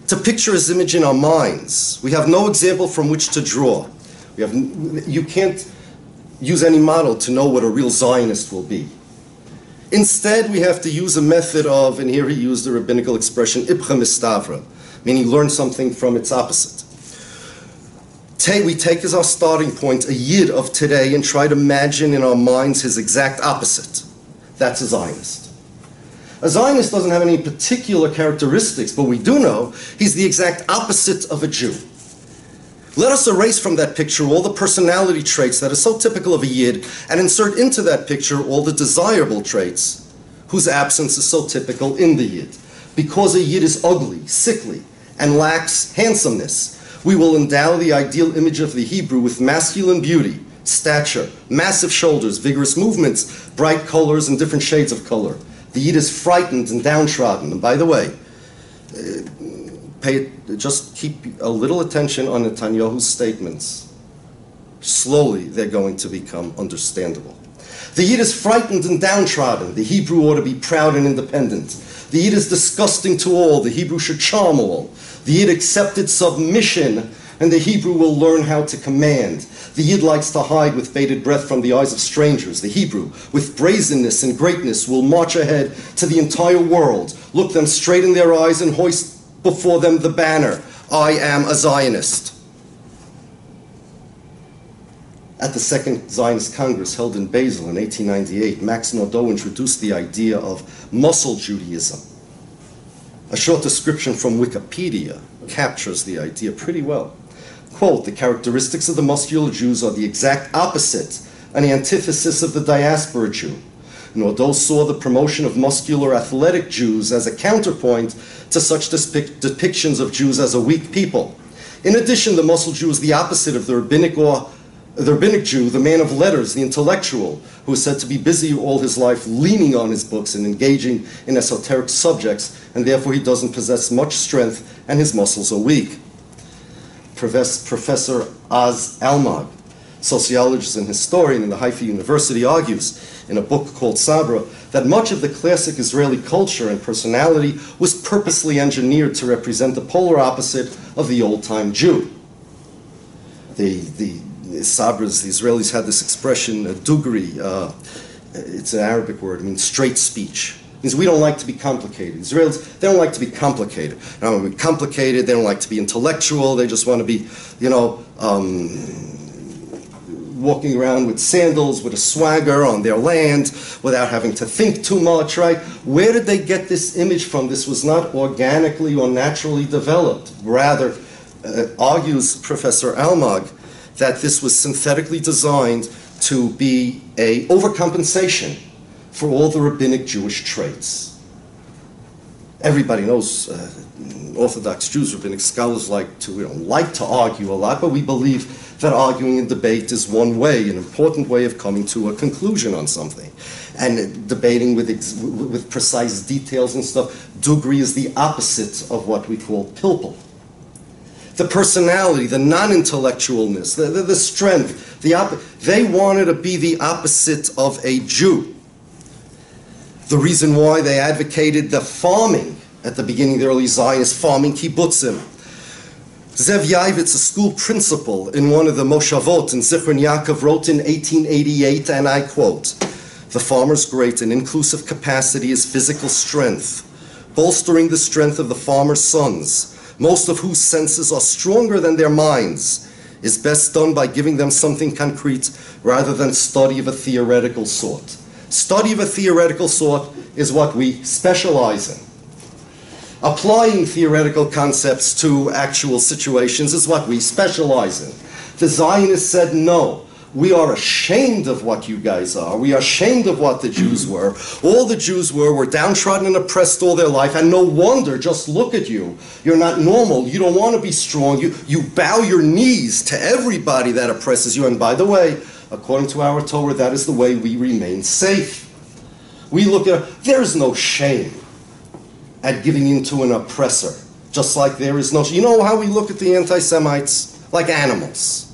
to picture his image in our minds. We have no example from which to draw. We have, you can't use any model to know what a real Zionist will be. Instead, we have to use a method of, and here he used the rabbinical expression, ibcha mistavra, meaning learn something from its opposite. We take as our starting point a yid of today and try to imagine in our minds his exact opposite. That's a Zionist. A Zionist doesn't have any particular characteristics, but we do know he's the exact opposite of a Jew. Let us erase from that picture all the personality traits that are so typical of a Yid and insert into that picture all the desirable traits whose absence is so typical in the Yid. Because a Yid is ugly, sickly, and lacks handsomeness, we will endow the ideal image of the Hebrew with masculine beauty, stature, massive shoulders, vigorous movements, bright colors, and different shades of color. The Yid is frightened and downtrodden. And by the way, pay, just keep a little attention on Netanyahu's statements. Slowly, they're going to become understandable. The Yid is frightened and downtrodden. The Hebrew ought to be proud and independent. The Yid is disgusting to all. The Hebrew should charm all. The Yid accepted submission, and the Hebrew will learn how to command. The Yid likes to hide with bated breath from the eyes of strangers. The Hebrew, with brazenness and greatness, will march ahead to the entire world, look them straight in their eyes, and hoist before them the banner I am a Zionist. At the Second Zionist Congress held in Basel in 1898, Max Nordau introduced the idea of muscle Judaism. A short description from Wikipedia captures the idea pretty well. Quote, the characteristics of the muscular Jews are the exact opposite, an antithesis of the diaspora Jew. Nordau saw the promotion of muscular athletic Jews as a counterpoint to such depic- depictions of Jews as a weak people. In addition, the muscle Jew is the opposite of the rabbinic or the rabbinic Jew, the man of letters, the intellectual, who is said to be busy all his life leaning on his books and engaging in esoteric subjects, and therefore he doesn't possess much strength and his muscles are weak. Professor Oz Almog, sociologist and historian in the Haifa University, argues in a book called Sabra that much of the classic Israeli culture and personality was purposely engineered to represent the polar opposite of the old time Jew. The, the, Sabras, the Israelis had this expression, dugri, uh, it's an Arabic word, it means straight speech. Means we don't like to be complicated. Israelis, they don't like to be complicated. They don't want to be complicated, they don't like to be intellectual, they just want to be, you know, um, walking around with sandals, with a swagger on their land, without having to think too much, right? Where did they get this image from? This was not organically or naturally developed. Rather, uh, argues Professor Almog, that this was synthetically designed to be a overcompensation for all the rabbinic Jewish traits. Everybody knows uh, Orthodox Jews, rabbinic scholars like to, we don't like to argue a lot, but we believe that arguing and debate is one way, an important way of coming to a conclusion on something. And debating with, with precise details and stuff, Dugri is the opposite of what we call pilpul the personality, the non-intellectualness, the, the, the strength, the they wanted to be the opposite of a Jew. The reason why they advocated the farming at the beginning of the early Zionist farming kibbutzim. Zev Yavitz, a school principal in one of the Moshavot in Zichron Yaakov, wrote in 1888, and I quote, The farmer's great and inclusive capacity is physical strength, bolstering the strength of the farmer's sons most of whose senses are stronger than their minds, is best done by giving them something concrete rather than study of a theoretical sort. Study of a theoretical sort is what we specialize in. Applying theoretical concepts to actual situations is what we specialize in. The Zionists said no. We are ashamed of what you guys are. We are ashamed of what the Jews were. All the Jews were were downtrodden and oppressed all their life, and no wonder, just look at you. You're not normal. You don't want to be strong. You, you bow your knees to everybody that oppresses you. And by the way, according to our Torah, that is the way we remain safe. We look at, there's no shame at giving in to an oppressor, just like there is no, you know how we look at the anti Semites? Like animals.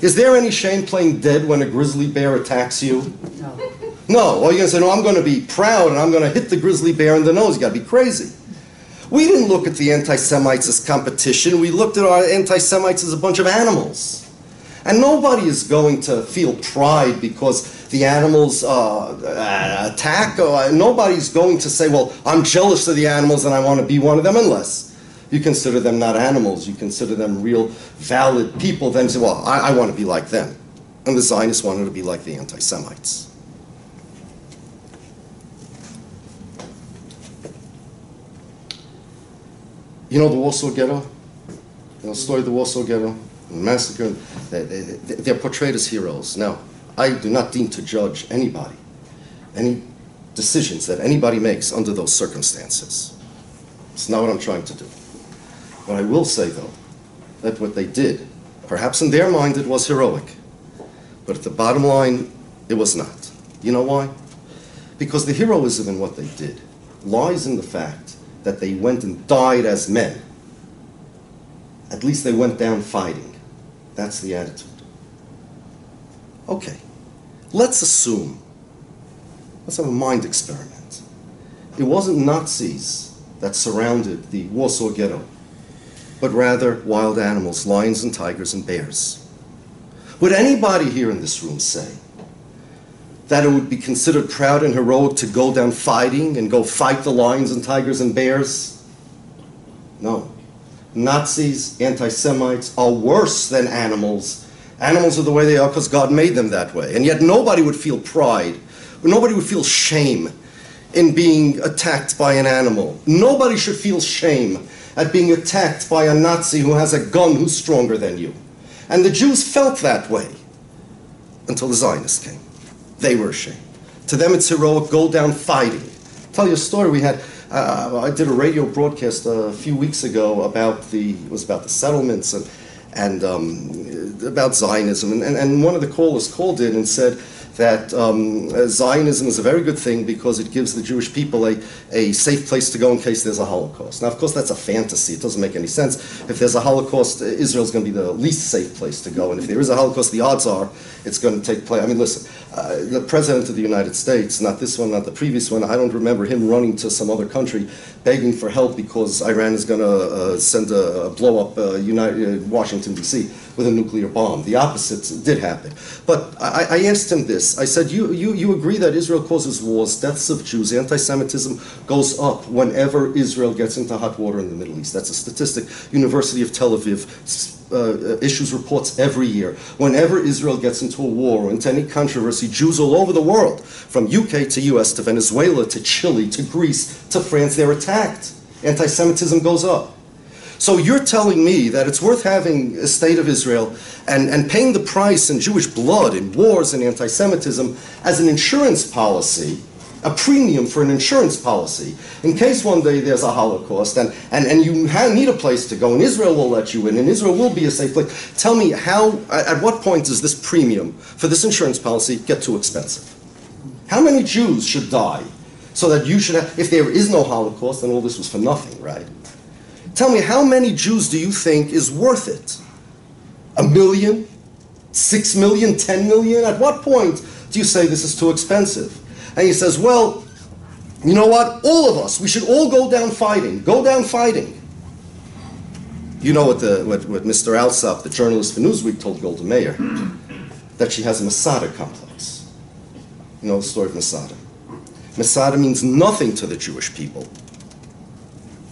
Is there any shame playing dead when a grizzly bear attacks you? No. No, or you're gonna say, no, I'm gonna be proud and I'm gonna hit the grizzly bear in the nose. You gotta be crazy. We didn't look at the anti Semites as competition, we looked at our anti Semites as a bunch of animals. And nobody is going to feel pride because the animals uh, attack. Or, nobody's going to say, well, I'm jealous of the animals and I want to be one of them, unless you consider them not animals. You consider them real, valid people. Then say, well, I, I want to be like them. And the Zionists wanted to be like the anti Semites. You know the Warsaw Ghetto? You know the story of the Warsaw Ghetto? The massacre? They, they, they're portrayed as heroes. Now, I do not deem to judge anybody, any decisions that anybody makes under those circumstances. It's not what I'm trying to do. What I will say, though, that what they did, perhaps in their mind it was heroic, but at the bottom line, it was not. You know why? Because the heroism in what they did lies in the fact that they went and died as men. At least they went down fighting. That's the attitude. Okay, let's assume, let's have a mind experiment. It wasn't Nazis that surrounded the Warsaw Ghetto, but rather wild animals, lions and tigers and bears. Would anybody here in this room say that it would be considered proud and heroic to go down fighting and go fight the lions and tigers and bears? No. Nazis, anti Semites are worse than animals. Animals are the way they are because God made them that way. And yet nobody would feel pride, nobody would feel shame in being attacked by an animal. Nobody should feel shame at being attacked by a Nazi who has a gun who's stronger than you. And the Jews felt that way until the Zionists came. They were ashamed. To them, it's heroic, go down fighting. I'll tell you a story we had. Uh, I did a radio broadcast a few weeks ago about the it was about the settlements and and um, about Zionism. And, and, and one of the callers called in and said that um, Zionism is a very good thing because it gives the Jewish people a, a safe place to go in case there's a Holocaust. Now, of course, that's a fantasy. It doesn't make any sense. If there's a Holocaust, Israel's going to be the least safe place to go. And if there is a Holocaust, the odds are it's going to take place. I mean, listen, uh, the President of the United States, not this one, not the previous one, I don't remember him running to some other country begging for help because Iran is going to uh, send a, a blow up uh, United, uh, Washington, D.C. with a nuclear bomb. The opposite did happen. But I, I asked him this. I said, you, you, you agree that Israel causes wars, deaths of Jews, anti Semitism goes up whenever Israel gets into hot water in the Middle East. That's a statistic. University of Tel Aviv uh, issues reports every year. Whenever Israel gets into a war or into any controversy, Jews all over the world, from UK to US to Venezuela to Chile to Greece to France, they're attacked. Anti Semitism goes up. So you're telling me that it's worth having a state of Israel and, and paying the price in Jewish blood, in wars and anti Semitism, as an insurance policy a premium for an insurance policy in case one day there's a Holocaust and, and, and you need a place to go and Israel will let you in and Israel will be a safe place. Tell me how, at what point does this premium for this insurance policy get too expensive? How many Jews should die so that you should have, if there is no Holocaust, then all this was for nothing, right? Tell me, how many Jews do you think is worth it? A million? Six million? Ten million? At what point do you say this is too expensive? And he says, well, you know what? All of us, we should all go down fighting. Go down fighting. You know what, the, what, what Mr. Alsop, the journalist for Newsweek, told Golda Meir? that she has a Masada complex. You know the story of Masada. Masada means nothing to the Jewish people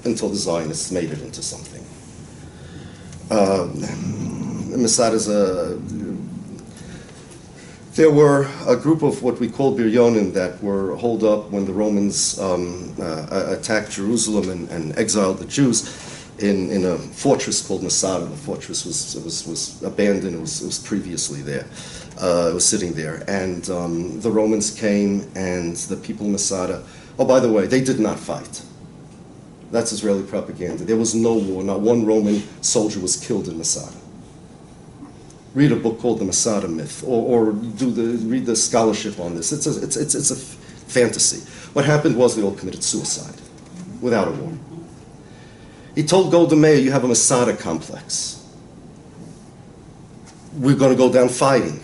until the Zionists made it into something. Uh, Masada is a there were a group of what we call Biryonim that were holed up when the Romans um, uh, attacked Jerusalem and, and, exiled the Jews in, in a fortress called Masada. The fortress was, was, was abandoned, it was, it was previously there. Uh, it was sitting there. And um, the Romans came, and the people of Masada, oh, by the way, they did not fight. That's Israeli propaganda. There was no war, not one Roman soldier was killed in Masada read a book called The Masada Myth, or, or do the, read the scholarship on this. It's a, it's, it's, it's a fantasy. What happened was they all committed suicide without a war. He told Golda Meir, you have a Masada complex. We're going to go down fighting.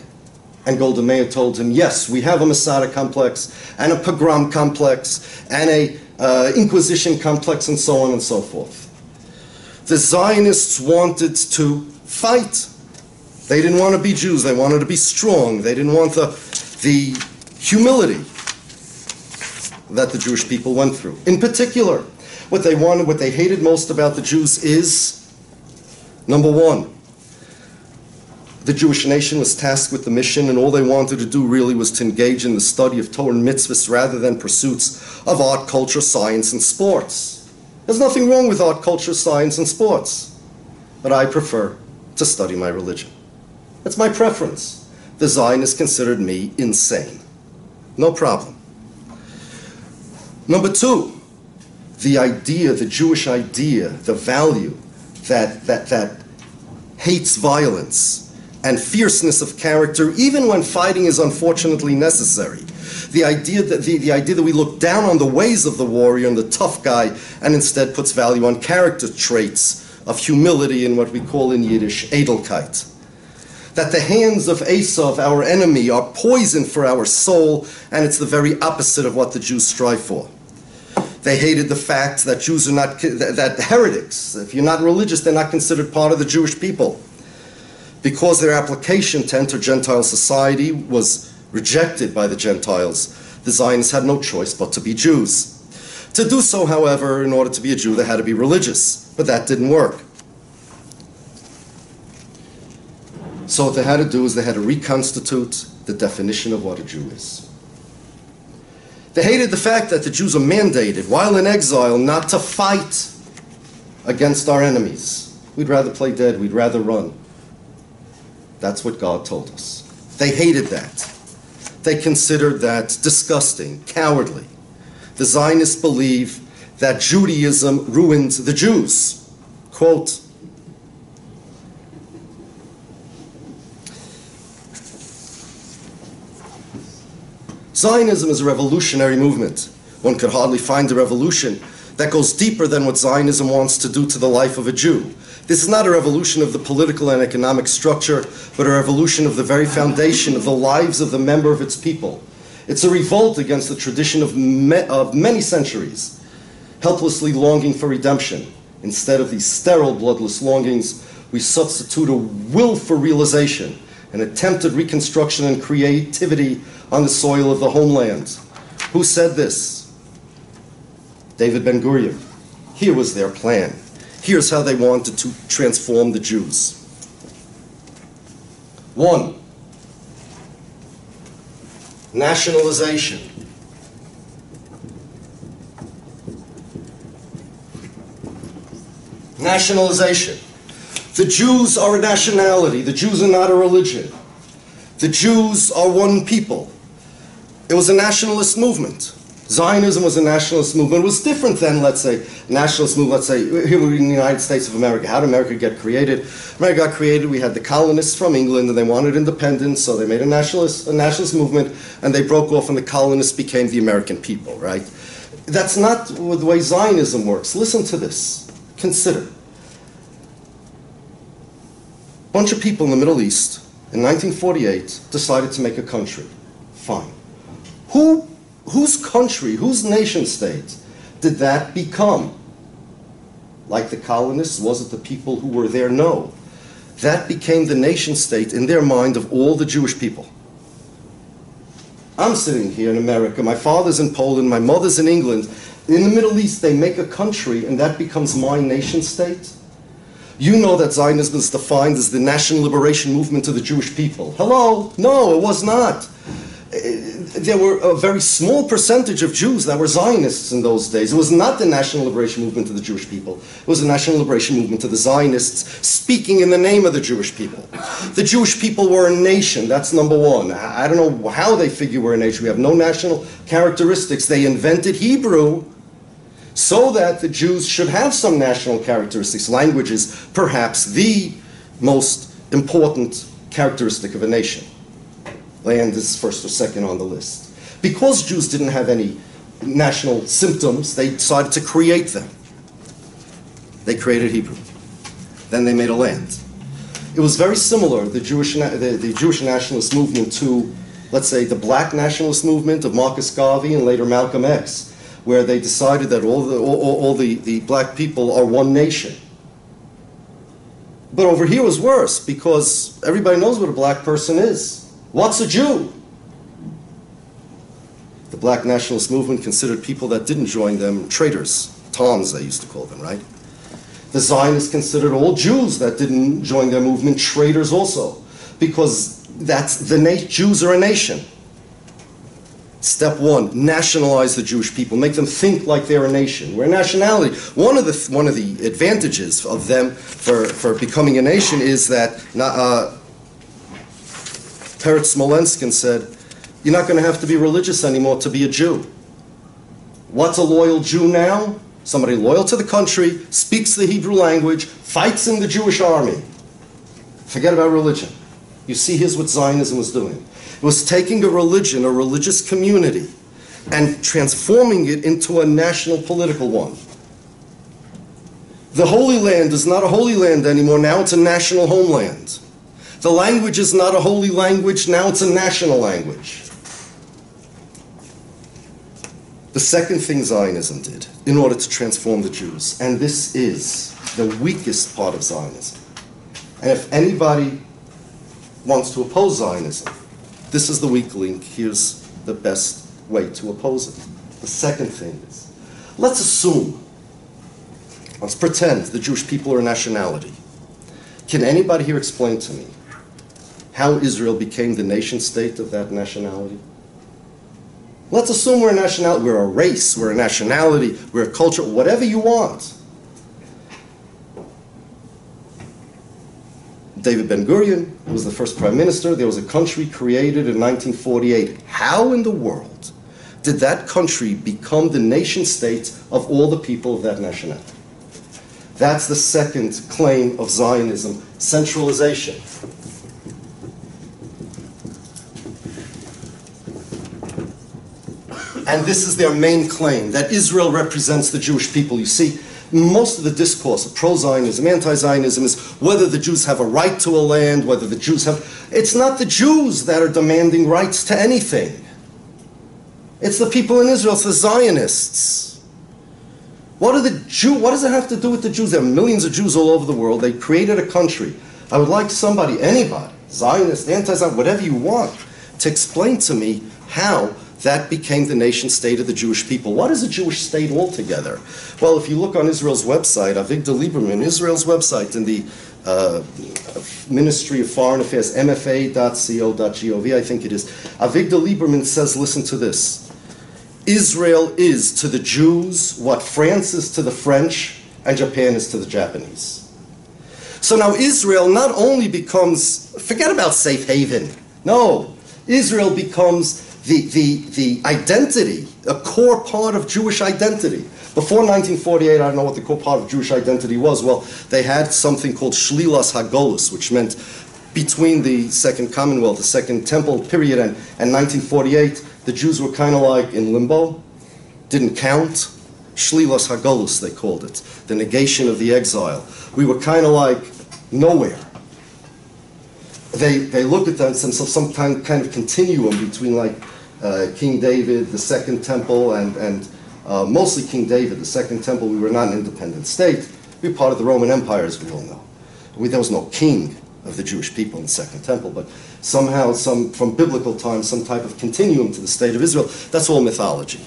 And Golda Meir told him, yes, we have a Masada complex, and a pogrom complex, and a uh, Inquisition complex, and so on and so forth. The Zionists wanted to fight. They didn't want to be Jews, they wanted to be strong. They didn't want the, the humility that the Jewish people went through. In particular, what they wanted, what they hated most about the Jews is number one, the Jewish nation was tasked with the mission, and all they wanted to do really was to engage in the study of Torah and mitzvahs rather than pursuits of art, culture, science, and sports. There's nothing wrong with art, culture, science, and sports, but I prefer to study my religion. That's my preference. The Zionists considered me insane. No problem. Number two, the idea, the Jewish idea, the value that, that, that hates violence and fierceness of character, even when fighting is unfortunately necessary. The idea that, the, the idea that we look down on the ways of the warrior and the tough guy and instead puts value on character traits of humility and what we call in Yiddish Edelkeit. That the hands of Esav, our enemy, are poison for our soul, and it's the very opposite of what the Jews strive for. They hated the fact that Jews are not, that heretics, if you're not religious, they're not considered part of the Jewish people. Because their application to enter Gentile society was rejected by the Gentiles, the Zionists had no choice but to be Jews. To do so, however, in order to be a Jew, they had to be religious, but that didn't work. So, what they had to do is they had to reconstitute the definition of what a Jew is. They hated the fact that the Jews are mandated, while in exile, not to fight against our enemies. We'd rather play dead, we'd rather run. That's what God told us. They hated that. They considered that disgusting, cowardly. The Zionists believe that Judaism ruined the Jews. Quote, Zionism is a revolutionary movement. One could hardly find a revolution that goes deeper than what Zionism wants to do to the life of a Jew. This is not a revolution of the political and economic structure, but a revolution of the very foundation of the lives of the member of its people. It's a revolt against the tradition of, me- of many centuries, helplessly longing for redemption. Instead of these sterile, bloodless longings, we substitute a will for realization, an attempted reconstruction and creativity on the soil of the homeland. Who said this? David Ben Gurion. Here was their plan. Here's how they wanted to transform the Jews. One, nationalization. Nationalization. The Jews are a nationality. The Jews are not a religion. The Jews are one people. It was a nationalist movement. Zionism was a nationalist movement. It was different than, let's say, nationalist movement. Let's say here we're in the United States of America. How did America get created? America got created. We had the colonists from England, and they wanted independence, so they made a nationalist a nationalist movement, and they broke off, and the colonists became the American people. Right? That's not the way Zionism works. Listen to this. Consider. A bunch of people in the Middle East in 1948 decided to make a country. Fine. Who whose country, whose nation state did that become? Like the colonists, was it the people who were there? No. That became the nation state in their mind of all the Jewish people. I'm sitting here in America, my father's in Poland, my mother's in England. In the Middle East, they make a country and that becomes my nation state. You know that Zionism is defined as the national liberation movement of the Jewish people. Hello? No, it was not there were a very small percentage of Jews that were Zionists in those days. It was not the national liberation movement of the Jewish people. It was the national liberation movement of the Zionists speaking in the name of the Jewish people. The Jewish people were a nation. That's number one. I don't know how they figure we're a nation. We have no national characteristics. They invented Hebrew so that the Jews should have some national characteristics. Language is perhaps the most important characteristic of a nation land is first or second on the list. Because Jews didn't have any national symptoms, they decided to create them. They created Hebrew. Then they made a land. It was very similar, the Jewish, the, the Jewish nationalist movement, to, let's say, the black nationalist movement of Marcus Garvey and later Malcolm X, where they decided that all the, all all the, the black people are one nation. But over here was worse because everybody knows what a black person is. What's a Jew? The black nationalist movement considered people that didn't join them traitors, Toms they used to call them, right? The Zionists considered all Jews that didn't join their movement traitors also, because that's the na- Jews are a nation. Step one: nationalize the Jewish people, make them think like they're a nation. We're a nationality. One of the one of the advantages of them for, for becoming a nation is that uh, Peretz Smolenskin said, "You're not going to have to be religious anymore to be a Jew." What's a loyal Jew now? Somebody loyal to the country, speaks the Hebrew language, fights in the Jewish army. Forget about religion. You see, here's what Zionism was doing it was taking a religion, a religious community, and transforming it into a national political one. The Holy Land is not a holy land anymore, now it's a national homeland. The language is not a holy language, now it's a national language. The second thing Zionism did in order to transform the Jews, and this is the weakest part of Zionism. And if anybody wants to oppose Zionism, this is the weak link. Here's the best way to oppose it. The second thing is let's assume, let's pretend the Jewish people are a nationality. Can anybody here explain to me how Israel became the nation state of that nationality? Let's assume we're a nationality, we're a race, we're a nationality, we're a culture, whatever you want. David Ben Gurion was the first prime minister. There was a country created in 1948. How in the world did that country become the nation state of all the people of that nationality? That's the second claim of Zionism centralization. And this is their main claim that Israel represents the Jewish people. You see, most of the discourse of pro Zionism, anti Zionism is whether the Jews have a right to a land, whether the Jews have. It's not the Jews that are demanding rights to anything, it's the people in Israel, it's the Zionists. What, are the Jew, what does it have to do with the Jews? There are millions of Jews all over the world. They created a country. I would like somebody, anybody, Zionist, anti Zionist, whatever you want, to explain to me how that became the nation state of the Jewish people. What is a Jewish state altogether? Well, if you look on Israel's website, Avigdor Lieberman, Israel's website in the uh, Ministry of Foreign Affairs, mfa.co.gov, I think it is, Avigdor Lieberman says, listen to this. Israel is to the Jews what France is to the French and Japan is to the Japanese. So now Israel not only becomes, forget about safe haven, no, Israel becomes the, the, the identity, a core part of Jewish identity. Before 1948, I don't know what the core part of Jewish identity was. Well, they had something called Shlilas Hagolus, which meant between the Second Commonwealth, the Second Temple period, and, and 1948, the Jews were kind of like in limbo, didn't count. Shlilas Hagolus, they called it, the negation of the exile. We were kind of like nowhere they, they looked at themselves some some kind, kind of continuum between like King David, the Second Temple, and, and uh, mostly King David, the Second Temple. We were not an independent state. We were part of the Roman Empire, as we all know. We, there was no king of the Jewish people in the Second Temple, but somehow, some, from biblical times, some type of continuum to the state of Israel. That's all mythology.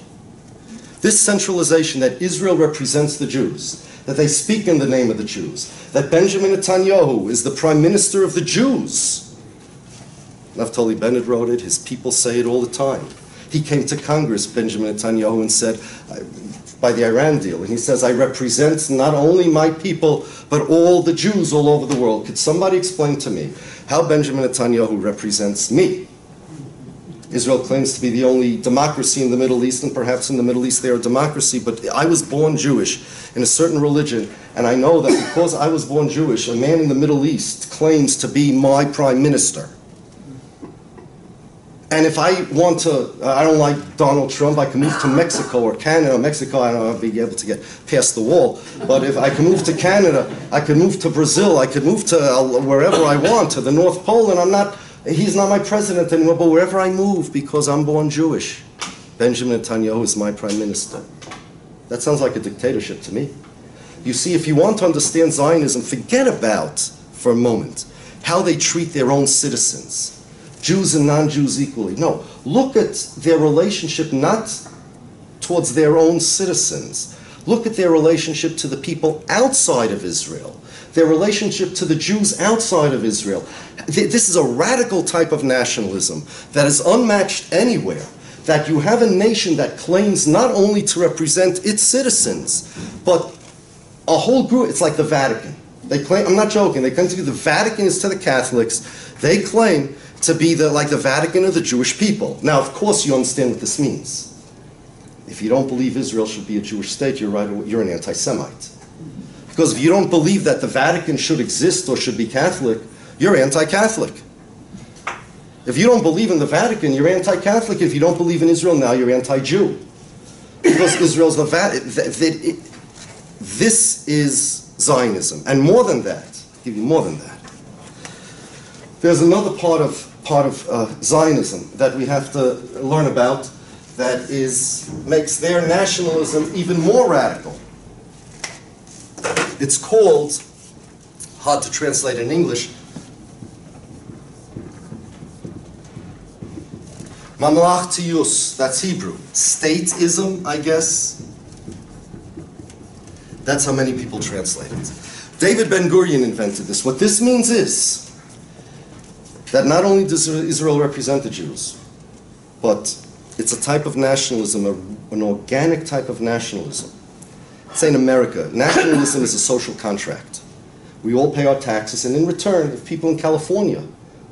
This centralization that Israel represents the Jews, that they speak in the name of the Jews, that Benjamin Netanyahu is the prime minister of the Jews. Naftali Bennett wrote it, his people say it all the time. He came to Congress, Benjamin Netanyahu, and said, by the Iran deal, and he says, I represent not only my people, but all the Jews all over the world. Could somebody explain to me how Benjamin Netanyahu represents me? Israel claims to be the only democracy in the Middle East, and perhaps in the Middle East they are a democracy, but I was born Jewish in a certain religion, and I know that because I was born Jewish, a man in the Middle East claims to be my prime minister. And if I want to, I don't like Donald Trump, I can move to Mexico or Canada. Mexico, I don't know, I'll be able to get past the wall. But if I can move to Canada, I can move to Brazil, I could move to uh, wherever I want, to the North Pole, and I'm not, he's not my president anymore, but wherever I move, because I'm born Jewish, Benjamin Netanyahu is my prime minister. That sounds like a dictatorship to me. You see, if you want to understand Zionism, forget about, for a moment, how they treat their own citizens. Jews and non-Jews equally. No, look at their relationship not towards their own citizens. Look at their relationship to the people outside of Israel, their relationship to the Jews outside of Israel. This is a radical type of nationalism that is unmatched anywhere. That you have a nation that claims not only to represent its citizens, but a whole group. It's like the Vatican. They claim, I'm not joking, they claim to be the Vatican is to the Catholics. They claim to be the, like the Vatican of the Jewish people. Now, of course, you understand what this means. If you don't believe Israel should be a Jewish state, you're right, you're an anti-Semite. Because if you don't believe that the Vatican should exist or should be Catholic, you're anti-Catholic. If you don't believe in the Vatican, you're anti-Catholic. If you don't believe in Israel now, you're anti-Jew. Because Israel's the Vatican. This is Zionism. And more than that, I'll give you more than that. There's another part of part of uh, Zionism that we have to learn about that is makes their nationalism even more radical. It's called hard to translate in English. Mamlachtius, that's Hebrew. Stateism, I guess. That's how many people translate it. David Ben Gurion invented this. What this means is that not only does Israel represent the Jews, but it's a type of nationalism, a, an organic type of nationalism. Say in America, nationalism is a social contract. We all pay our taxes, and in return, if people in California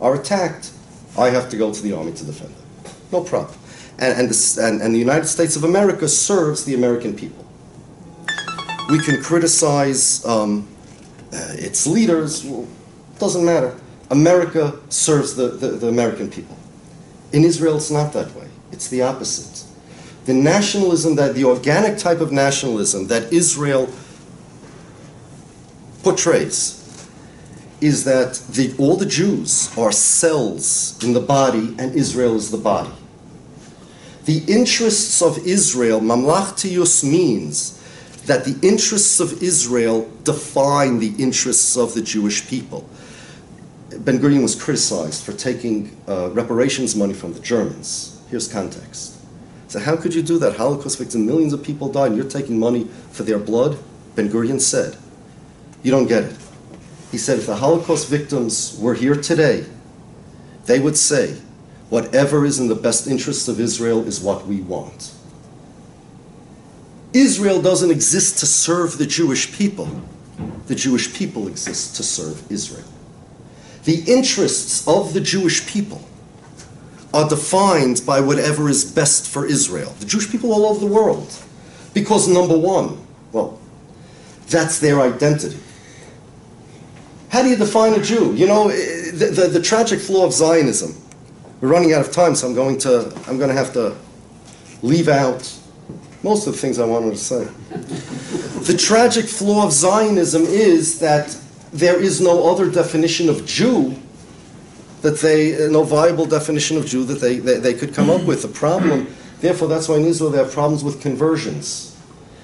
are attacked, I have to go to the army to defend them. No problem. And, and, the, and, and the United States of America serves the American people. We can criticize um, uh, its leaders, doesn't matter. America serves the, the, the American people. In Israel, it's not that way. It's the opposite. The nationalism that, the organic type of nationalism that Israel portrays is that the, all the Jews are cells in the body and Israel is the body. The interests of Israel, mamlachtius means that the interests of Israel define the interests of the Jewish people. Ben Gurion was criticized for taking uh, reparations money from the Germans. Here's context. So how could you do that? Holocaust victims, millions of people died, and you're taking money for their blood? Ben Gurion said, you don't get it. He said, if the Holocaust victims were here today, they would say, whatever is in the best interest of Israel is what we want. Israel doesn't exist to serve the Jewish people. The Jewish people exist to serve Israel. The interests of the Jewish people are defined by whatever is best for Israel. The Jewish people all over the world. Because, number one, well, that's their identity. How do you define a Jew? You know, eh, the, the, the, tragic flaw of Zionism. We're running out of time, so I'm going to I'm going to have to leave out most of the things I wanted to say. <laughs> the tragic flaw of Zionism is that there is no other definition of Jew that they, uh, no viable definition of Jew that they, they, they could come up with. The problem, therefore, that's why in Israel they have problems with conversions.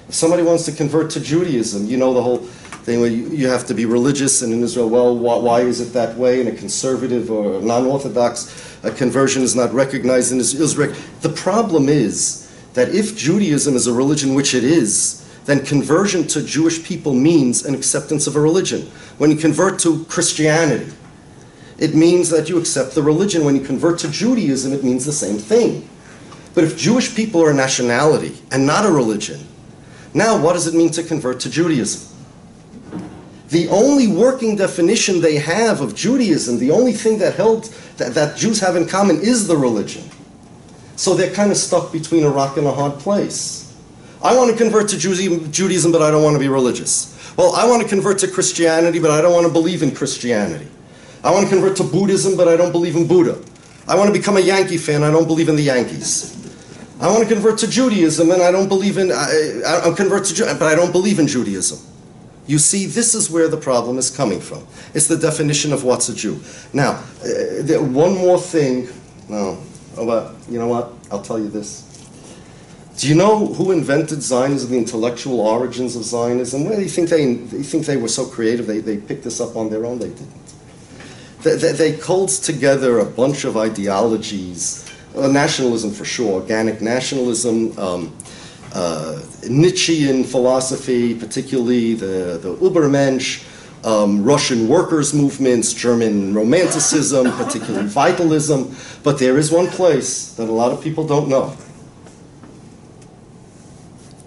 If somebody wants to convert to Judaism, you know the whole thing where you, you have to be religious, and in Israel, well, why, why is it that way? In a conservative or non-orthodox, a conversion is not recognized in Israel. The problem is that if Judaism is a religion, which it is, then conversion to Jewish people means an acceptance of a religion. When you convert to Christianity, it means that you accept the religion. When you convert to Judaism, it means the same thing. But if Jewish people are a nationality and not a religion, now what does it mean to convert to Judaism? The only working definition they have of Judaism, the only thing that held that, that Jews have in common is the religion. So they're kind of stuck between a rock and a hard place. I want to convert to Judaism, but I don't want to be religious. Well, I want to convert to Christianity, but I don't want to believe in Christianity. I want to convert to Buddhism, but I don't believe in Buddha. I want to become a Yankee fan. I don't believe in the Yankees. I want to convert to Judaism, and I don't believe in. I, I, I'll convert to, but I don't believe in Judaism. You see, this is where the problem is coming from. It's the definition of what's a Jew. Now, uh, one more thing. No, oh, but you know what? I'll tell you this. Do you know who invented Zionism, the intellectual origins of Zionism? Well, you think they, you think they were so creative, they, they picked this up on their own? They didn't. They, they, they culled together a bunch of ideologies, uh, nationalism for sure, organic nationalism, um, uh, Nietzschean philosophy, particularly the, the Übermensch, um, Russian workers' movements, German Romanticism, particularly <laughs> vitalism. But there is one place that a lot of people don't know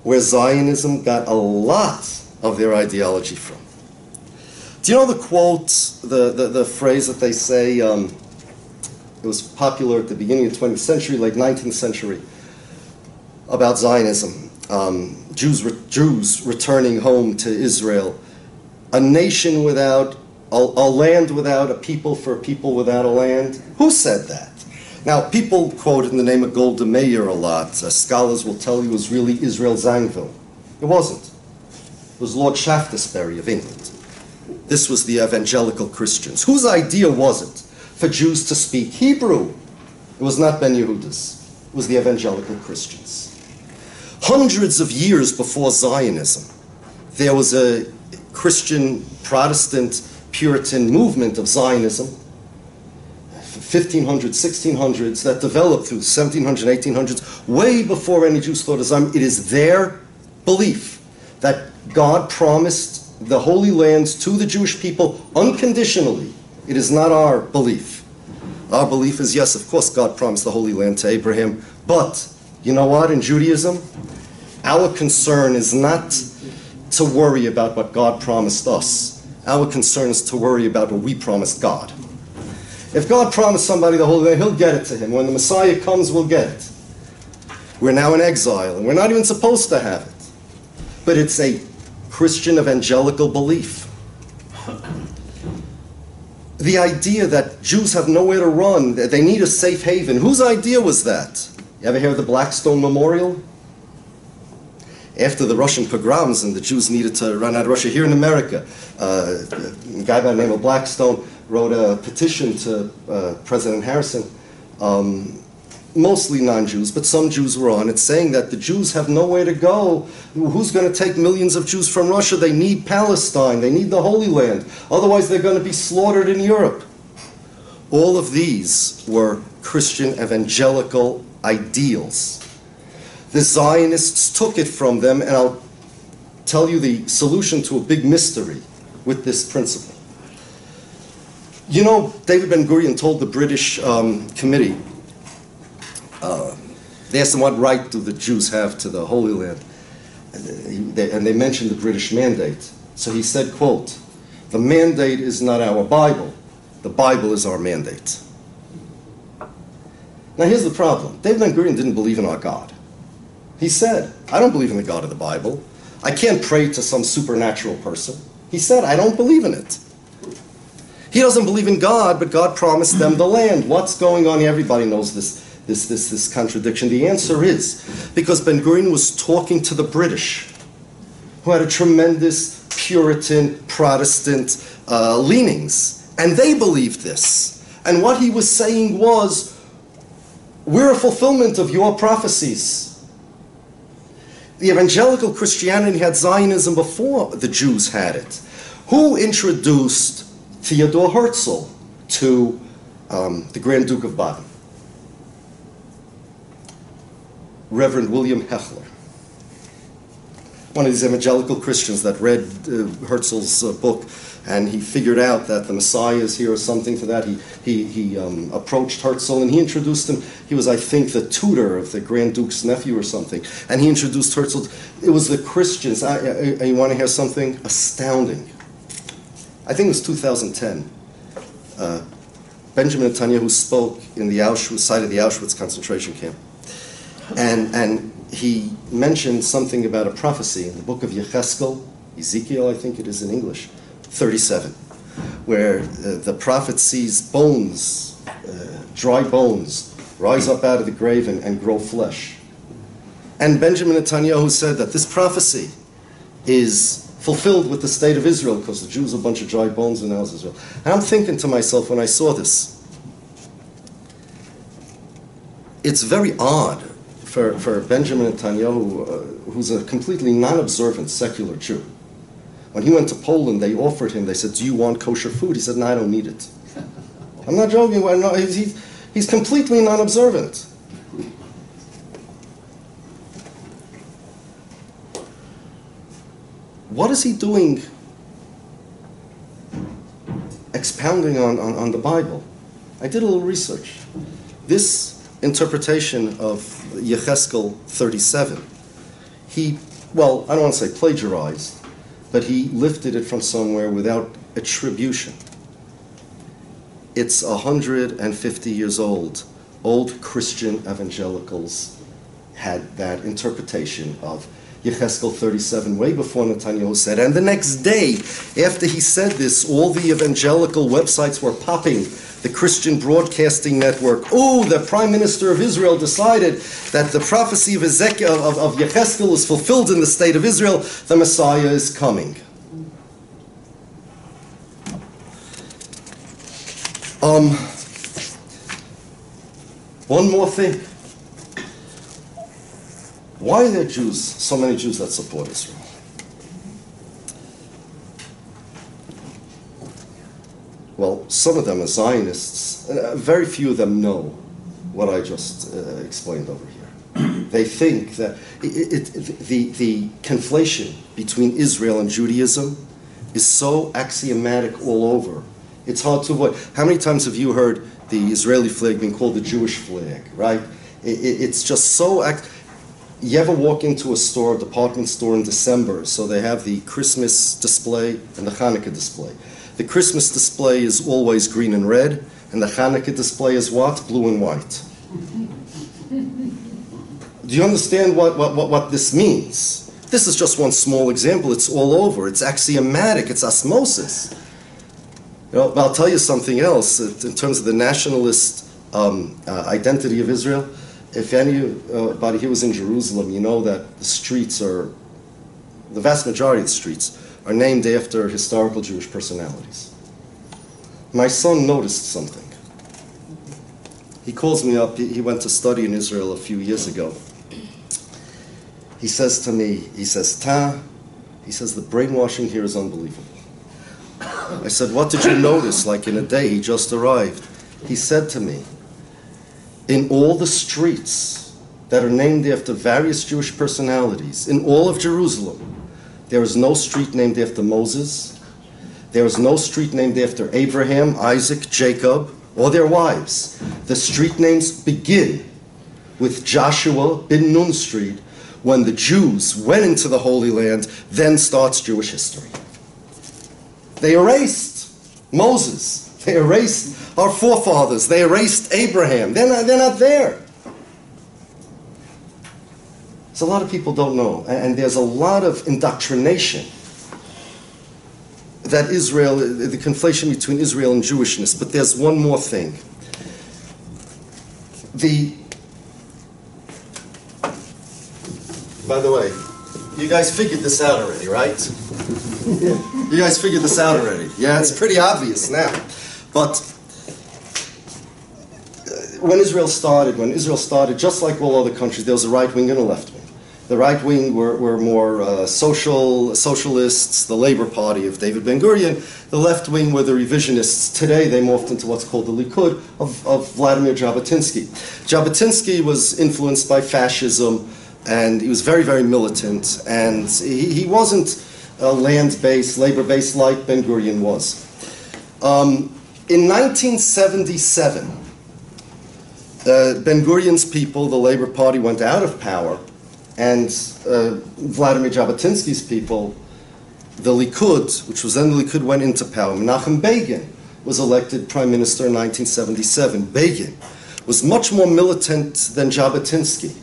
where Zionism got a lot of their ideology from. Do you know the quote, the, the, the phrase that they say, um, it was popular at the beginning of the 20th century, late 19th century, about Zionism, um, Jews, re- Jews returning home to Israel, a nation without, a, a land without a people for a people without a land? Who said that? Now, people quote in the name of Golda Meir a lot. Uh, scholars will tell you it was really Israel Zangwill. It wasn't. It was Lord Shaftesbury of England. This was the evangelical Christians. Whose idea was it for Jews to speak Hebrew? It was not Ben Yehuda's. It was the evangelical Christians. Hundreds of years before Zionism, there was a Christian Protestant Puritan movement of Zionism 1500s, 1600s that developed through 1700s, 1800s, way before any Jews thought Zion. It is their belief that God promised the Holy Lands to the Jewish people unconditionally. It is not our belief. Our belief is yes, of course, God promised the Holy Land to Abraham, but you know what? In Judaism, our concern is not to worry about what God promised us. Our concern is to worry about what we promised God. If God promised somebody the Holy Land, He'll get it to him. When the Messiah comes, we'll get it. We're now in exile, and we're not even supposed to have it. But it's a Christian evangelical belief. The idea that Jews have nowhere to run, that they need a safe haven. Whose idea was that? You ever hear of the Blackstone Memorial? After the Russian pogroms and the Jews needed to run out of Russia, here in America, uh, a guy by the name of Blackstone wrote a petition to uh, President Harrison, um, mostly non-Jews, but some Jews were on it, saying that the Jews have nowhere to go. Who's going to take millions of Jews from Russia? They need Palestine. They need the Holy Land. Otherwise, they're going to be slaughtered in Europe. All of these were Christian evangelical ideals. The Zionists took it from them, and I'll tell you the solution to a big mystery with this principle. You know, David Ben Gurion told the British um, committee, uh, they asked him what right do the Jews have to the Holy Land, and they, and they mentioned the British mandate. So he said, quote, the mandate is not our Bible, the Bible is our mandate. Now here's the problem. David Ben Gurion didn't believe in our God. He said, I don't believe in the God of the Bible. I can't pray to some supernatural person. He said, I don't believe in it. He doesn't believe in God, but God promised them the land. What's going on? Everybody knows this, this, this, this contradiction. The answer is because Ben Gurion was talking to the British, who had a tremendous Puritan, Protestant uh, leanings, and they believed this. And what he was saying was, we're a fulfillment of your prophecies. The evangelical Christianity had Zionism before the Jews had it. Who introduced Theodore Herzl to um, the Grand Duke of Baden? Reverend William Hechler. One of these evangelical Christians that read uh, Herzl's uh, book and he figured out that the Messiah is here or something to that. He, he, he um, approached Herzl and he introduced him. He was, I think, the tutor of the Grand Duke's nephew or something. And he introduced Herzl. It was the Christians. I, I, I, you want to hear something astounding? I think it was 2010. Uh, Benjamin Netanyahu spoke in the Auschwitz, site of the Auschwitz concentration camp. And, and he mentioned something about a prophecy in the book of Yecheskel, Ezekiel, I think it is in English, 37, where uh, the prophet sees bones uh, dry bones rise up out of the grave and, and grow flesh. And Benjamin Netanyahu said that this prophecy is fulfilled with the state of Israel because the Jews are a bunch of dry bones and now is Israel. And I'm thinking to myself when I saw this, it's very odd for, for Benjamin Netanyahu, uh, who's a completely non observant secular Jew. When he went to Poland, they offered him, they said, Do you want kosher food? He said, No, I don't need it. I'm not joking. He's, he's completely non What is he doing expounding on, on, on the Bible? I did a little research. This interpretation of Yecheskel 37, he, well, I don't want to say plagiarized, but he lifted it from somewhere without attribution. It's 150 years old. Old Christian evangelicals had that interpretation of Yecheskel 37 way before Netanyahu said. And the next day, after he said this, all the evangelical websites were popping. The Christian Broadcasting Network. Oh, the Prime Minister of Israel decided that the prophecy of Ezekiel of, of Yecheskel is fulfilled in the state of Israel. The Messiah is coming. Um, one more thing. Why are there Jews, so many Jews that support Israel? Well, some of them are Zionists. Uh, very few of them know what I just uh, explained over here. <clears throat> they think that it, it, it, the, the conflation between Israel and Judaism is so axiomatic all over. It's hard to avoid. How many times have you heard the Israeli flag being called the Jewish flag, right? it's just so. You ever walk into a store, a department store in December, so they have the Christmas display and the Hanukkah display. The Christmas display is always green and red, and the Hanukkah display is what? Blue and white. Do you understand what, what, what, what this means? This is just one small example. It's all over. It's axiomatic. It's osmosis. You know, I'll tell you something else in terms of the nationalist um, uh, identity of Israel if anybody here was in Jerusalem, you know that the streets are, the vast majority of the streets are named after historical Jewish personalities. My son noticed something. He calls me up, he went to study in Israel a few years ago. He says to me, he says, Ta, he says, the brainwashing here is unbelievable. I said, What did you notice? Like in a day, he just arrived. He said to me, in all the streets that are named after various Jewish personalities in all of Jerusalem, there is no street named after Moses. There is no street named after Abraham, Isaac, Jacob, or their wives. The street names begin with Joshua bin Nun Street when the Jews went into the Holy Land, then starts Jewish history. They erased Moses. They erased our forefathers. They erased Abraham. They're not, they're not there. So a lot of people don't know. And there's a lot of indoctrination that Israel, the conflation between Israel and Jewishness. But there's one more thing. The, by the way, you guys figured this out already, right? <laughs> you guys figured this out already. Yeah, it's pretty obvious now. But when Israel started, when Israel started, just like all other countries, there was a right wing and a left wing. The right wing were, were more uh, social socialists, the Labor Party of David Ben Gurion. The left wing were the revisionists. Today, they morphed into what's called the Likud of, of Vladimir Jabotinsky. Jabotinsky was influenced by fascism, and he was very, very militant. And he, he wasn't a land-based, labor-based like Ben Gurion was. Um, in 1977, uh, Ben Gurion's people, the Labor Party, went out of power, and uh, Vladimir Jabotinsky's people, the Likud, which was then the Likud, went into power. Menachem Begin was elected prime minister in 1977. Begin was much more militant than Jabotinsky.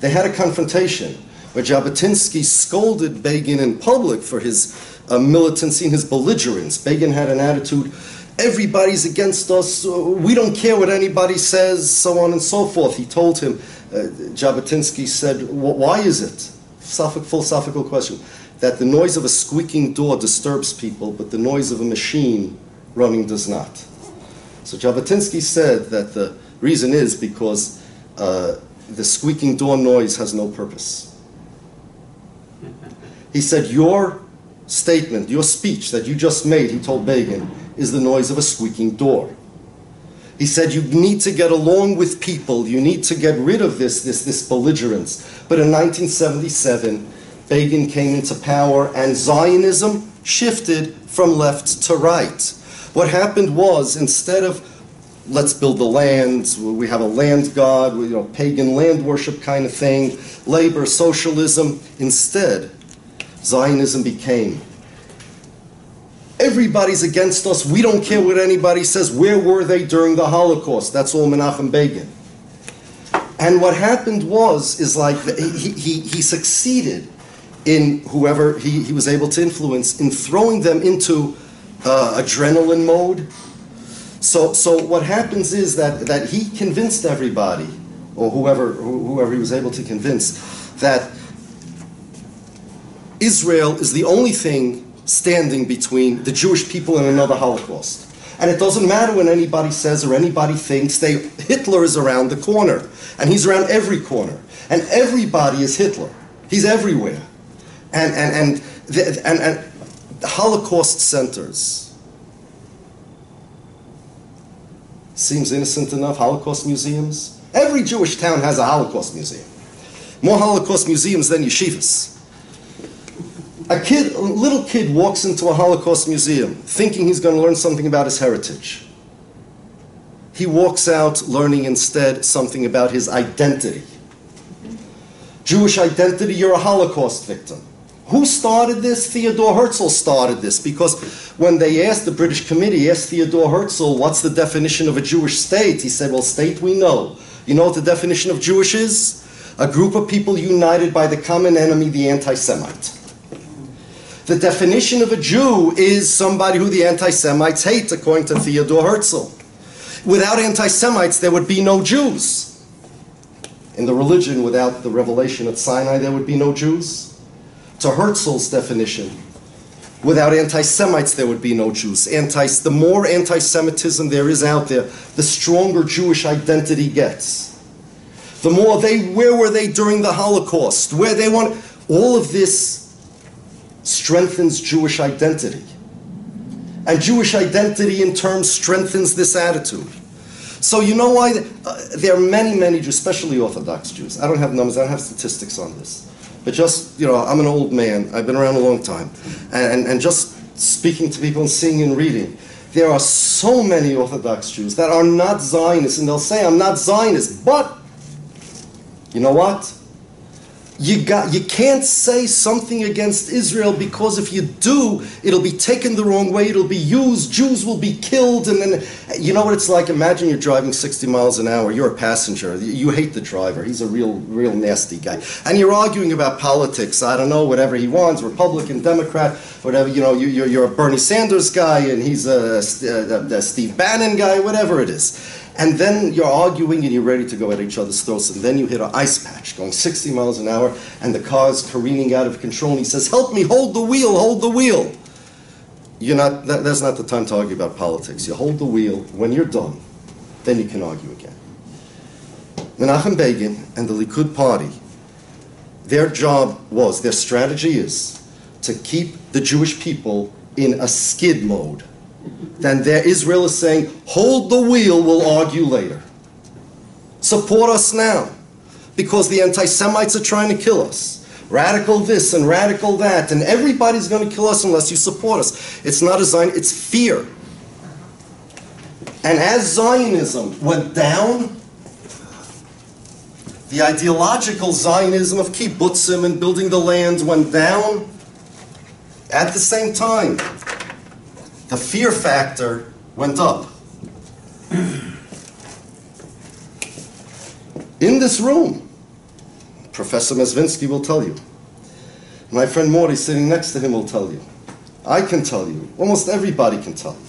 They had a confrontation where Jabotinsky scolded Begin in public for his uh, militancy and his belligerence. Begin had an attitude everybody's against us, uh, we don't care what anybody says, so on and so forth. He told him, uh, Jabotinsky said, why is it, philosophical question, that the noise of a squeaking door disturbs people, but the noise of a machine running does not? So Jabotinsky said that the reason is because uh, the squeaking door noise has no purpose. He said, Your statement, your speech that you just made, he told Begin, is the noise of a squeaking door. He said, You need to get along with people, you need to get rid of this, this, this belligerence. But in 1977, Begin came into power and Zionism shifted from left to right. What happened was instead of let's build the land, we have a land god, you know, pagan land worship kind of thing, labor, socialism, instead, Zionism became everybody's against us, we don't care what anybody says, where were they during the Holocaust? That's all Menachem Begin. And what happened was, is like, he, he, he succeeded in whoever he, he was able to influence in throwing them into uh, adrenaline mode. So, so what happens is that, that he convinced everybody, or whoever, whoever he was able to convince, that Israel is the only thing standing between the Jewish people and another Holocaust. And it doesn't matter what anybody says or anybody thinks, they, Hitler is around the corner. And he's around every corner. And everybody is Hitler. He's everywhere. And, and, and, the, and, and Holocaust centers. Seems innocent enough. Holocaust museums. Every Jewish town has a Holocaust museum. More Holocaust museums than yeshivas. A kid, a little kid walks into a Holocaust museum thinking he's going to learn something about his heritage. He walks out learning instead something about his identity. Jewish identity, you're a Holocaust victim. Who started this? Theodore Herzl started this because when they asked the British committee, asked Theodore Herzl, what's the definition of a Jewish state? He said, well, state we know. You know what the definition of Jewish is? A group of people united by the common enemy, the anti Semite. The definition of a Jew is somebody who the anti Semites hate, according to Theodore Herzl. Without anti Semites, there would be no Jews. In the religion, without the revelation at Sinai, there would be no Jews. To Herzl's definition, without anti Semites, there would be no Jews. Anti, the more anti Semitism there is out there, the stronger Jewish identity gets. The more they, where were they during the Holocaust? Where they want, all of this strengthens Jewish identity. And Jewish identity in turn strengthens this attitude. So you know why? Uh, there are many, many Jews, especially Orthodox Jews. I don't have numbers, I don't have statistics on this. But just, you know, I'm an old man, I've been around a long time. And, and, and just speaking to people and seeing and reading, there are so many Orthodox Jews that are not Zionists, and they'll say, I'm not Zionist, but you know what? You, got, you can't say something against Israel because if you do, it'll be taken the wrong way, it'll be used, Jews will be killed, and then, you know what it's like? Imagine you're driving 60 miles an hour, you're a passenger, you hate the driver, he's a real, real nasty guy, and you're arguing about politics, I don't know, whatever he wants, Republican, Democrat, whatever, you know, you, are you're a Bernie Sanders guy, and he's a, a, a Steve Bannon guy, whatever it is. And then you're arguing and you're ready to go at each other's throats. And then you hit an ice patch going 60 miles an hour and the car's careening out of control. And he says, Help me, hold the wheel, hold the wheel. You're not, that, that's not the time to argue about politics. You hold the wheel. When you're done, then you can argue again. Menachem Begin and the Likud party, their job was, their strategy is to keep the Jewish people in a skid mode then there Israel is saying, hold the wheel, we'll argue later. Support us now. Because the anti Semites are trying to kill us. Radical this and radical that, and everybody's going to kill us unless you support us. It's not a Zion, it's fear. And as Zionism went down, the ideological Zionism of kibbutzim and building the land went down. At the same time, the fear factor went up. In this room, Professor Mezvinsky will tell you. My friend Morty sitting next to him will tell you. I can tell you. Almost everybody can tell you.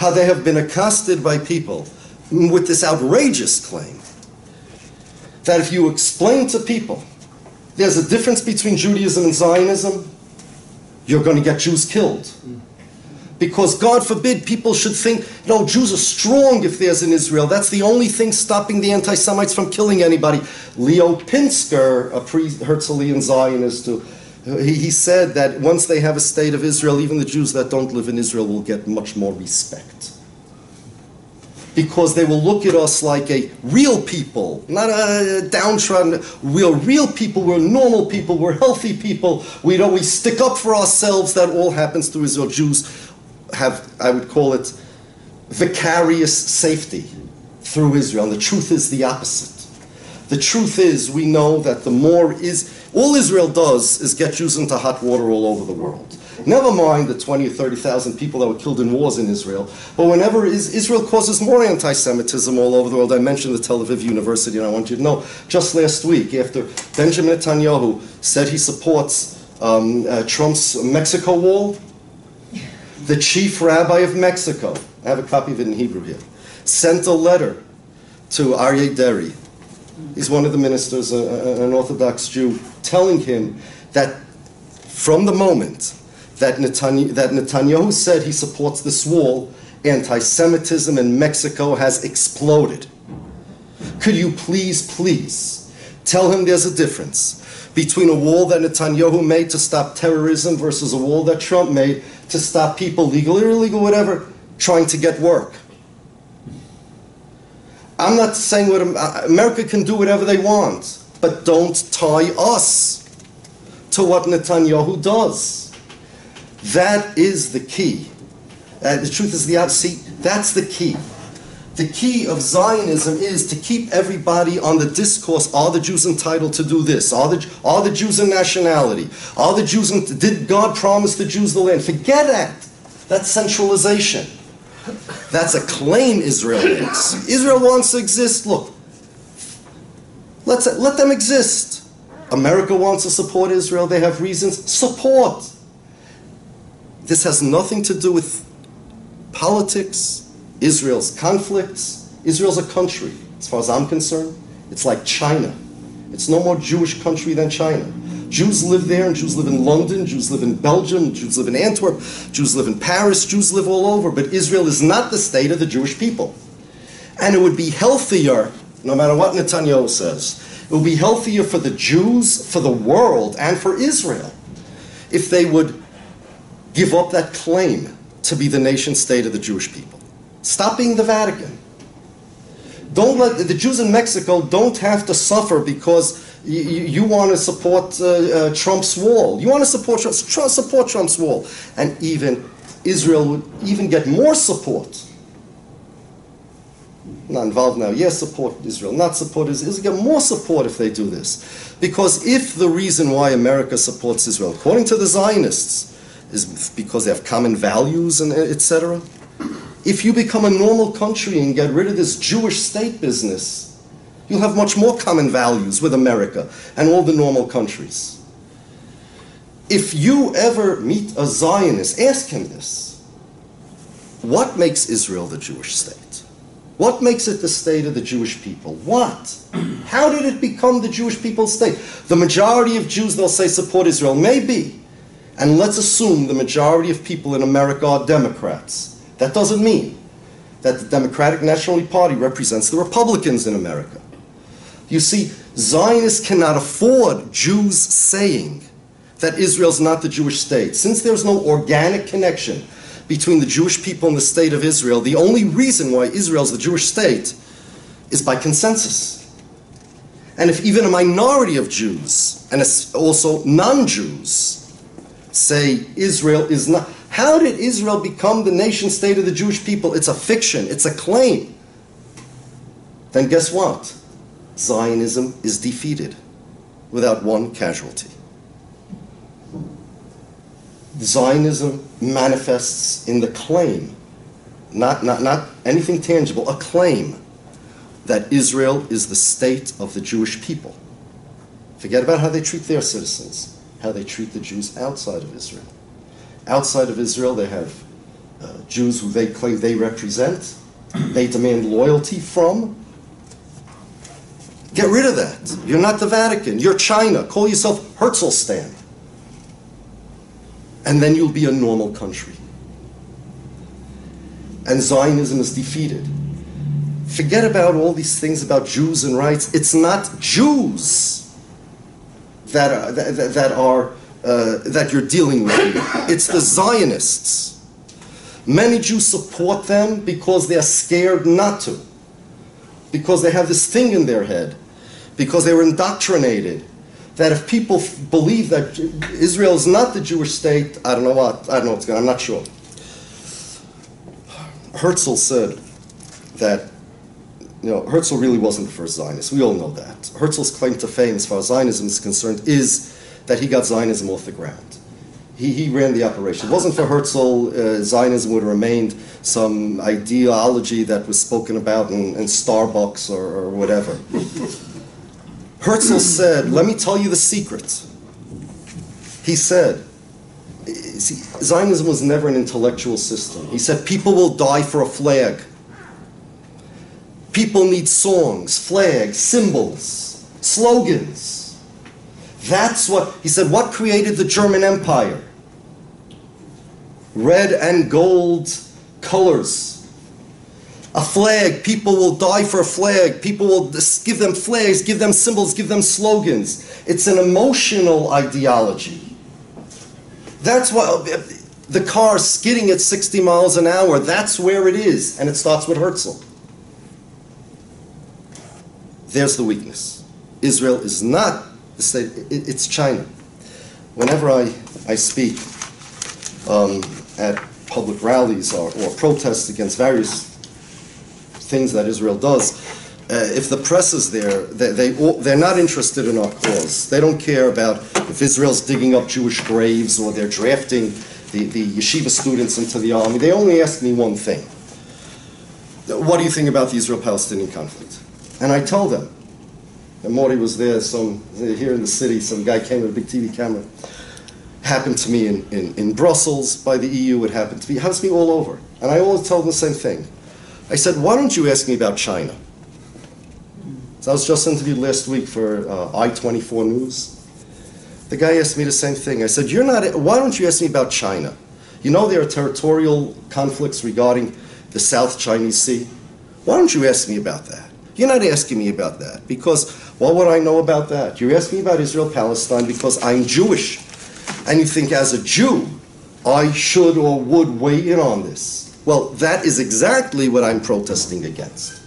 how they have been accosted by people with this outrageous claim that if you explain to people there's a difference between Judaism and Zionism, you're going to get Jews killed. Because God forbid people should think, no, Jews are strong if there's an Israel. That's the only thing stopping the anti Semites from killing anybody. Leo Pinsker, a pre Herzlian Zionist, who, he, he said that once they have a state of Israel, even the Jews that don't live in Israel will get much more respect because they will look at us like a real people, not a downtrodden. We're real people. We're normal people. We're healthy people. We don't. We stick up for ourselves. That all happens to Israel. Jews have, I would call it, vicarious safety through Israel. And the truth is the opposite. The truth is, we know that the more is all Israel does is get Jews into hot water all over the world. Never mind the 20 or 30,000 people that were killed in wars in Israel. But whenever Israel causes more anti Semitism all over the world, I mentioned the Tel Aviv University, and I want you to know just last week, after Benjamin Netanyahu said he supports um, uh, Trump's Mexico wall, the chief rabbi of Mexico, I have a copy of it in Hebrew here, sent a letter to Aryeh Deri. He's one of the ministers, uh, an Orthodox Jew, telling him that from the moment that, Netanyahu, that Netanyahu said he supports this wall, anti Semitism in Mexico has exploded. Could you please, please tell him there's a difference between a wall that Netanyahu made to stop terrorism versus a wall that Trump made to stop people, legal or illegal, whatever, trying to get work? I'm not saying what America can do whatever they want, but don't tie us to what Netanyahu does. That is the key. Uh, the truth is the opposite. That's the key. The key of Zionism is to keep everybody on the discourse. Are the Jews entitled to do this? Are the, are the Jews a nationality? Are the Jews? Did God promise the Jews the land? Forget that. That's centralization. That's a claim Israel makes. Israel wants to exist. Look, let's let them exist. America wants to support Israel. They have reasons. Support. This has nothing to do with politics, Israel's conflicts. Israel's a country, as far as I'm concerned. It's like China. It's no more Jewish country than China. Jews live there, and Jews live in London, Jews live in Belgium, Jews live in Antwerp, Jews live in Paris, Jews live all over. But Israel is not the state of the Jewish people. And it would be healthier, no matter what Netanyahu says, it would be healthier for the Jews, for the world, and for Israel if they would give up that claim to be the nation state of the Jewish people. Stop being the Vatican. Don't let the Jews in Mexico don't have to suffer because you, you want to support uh, uh, Trump's wall. You want to support Trump, support Trump's wall, and even Israel would even get more support. Not involved now. Yes, support Israel. Not support. Israel get more support if they do this, because if the reason why America supports Israel, according to the Zionists, is because they have common values and etc. If you become a normal country and get rid of this Jewish state business, you'll have much more common values with America and all the normal countries. If you ever meet a Zionist, ask him this. What makes Israel the Jewish state? What makes it the state of the Jewish people? What? How did it become the Jewish people's state? The majority of Jews, they'll say, support Israel. Maybe. And let's assume the majority of people in America are Democrats. That doesn't mean that the Democratic National Party represents the Republicans in America. You see, Zionists cannot afford Jews saying that Israel's not the Jewish state. Since there's no organic connection between the Jewish people and the state of Israel, the only reason why Israel's the Jewish state is by consensus. And if even a minority of Jews, and also non Jews, say Israel is not. How did Israel become the nation state of the Jewish people? It's a fiction, it's a claim. Then guess what? Zionism is defeated without one casualty. Zionism manifests in the claim, not, not, not anything tangible, a claim that Israel is the state of the Jewish people. Forget about how they treat their citizens how they treat the Jews outside of Israel. Outside of Israel, they have uh, Jews who they claim they represent, they demand loyalty from. Get rid of that. You're not the Vatican. You're China. Call yourself Herzlstan. And then you'll be a normal country. And Zionism is defeated. Forget about all these things about Jews and rights. It's not Jews that are, that, that are uh, that you're dealing with. <laughs> It's the Zionists. Many Jews support them because they're scared not to, because they have this thing in their head, because they were indoctrinated that if people believe that Israel is not the Jewish state, I don't know what, I don't know what's going. on, I'm not sure. Herzl said that you know, Herzl really wasn't the first Zionist. We all know that. Herzl's claim to fame, as far as Zionism is concerned, is that he got Zionism off the ground. He, he ran the operation. It wasn't for Herzl, uh, Zionism would have remained some ideology that was spoken about in, in Starbucks or, or whatever. Herzl said, Let me tell you the secret. He said, see, Zionism was never an intellectual system. He said, People will die for a flag. People need songs, flags, symbols, slogans. That's what, he said, what created the German Empire? Red and gold colors. A flag, people will die for a flag. People will give them flags, give them symbols, give them slogans. It's an emotional ideology. That's why the car skidding at 60 miles an hour, that's where it is. And it starts with Herzl. There's the weakness. Israel is not it- it's China. Whenever I, I speak um, at public rallies or, or protests against various things that Israel does, uh, if the press is there, they, they, they're not interested in our cause. They don't care about if Israel's digging up Jewish graves or they're drafting the, the yeshiva students into the army. They only ask me one thing. What do you think about the Israel-Palestinian conflict? And I tell them, and Morty was there, some here in the city, some guy came with a big TV camera. Happened to me in, in, in Brussels by the EU, it happened to me, it happens to me all over. And I always tell them the same thing. I said, why don't you ask me about China? So I was just interviewed last week for uh, I-24 News. The guy asked me the same thing. I said, you're not, why don't you ask me about China? You know there are territorial conflicts regarding the South Chinese Sea. Why don't you ask me about that? You're not asking me about that because what would I know about that? You're asking me about Israel Palestine because I'm Jewish. And you think as a Jew, I should or would weigh in on this. Well, that is exactly what I'm protesting against.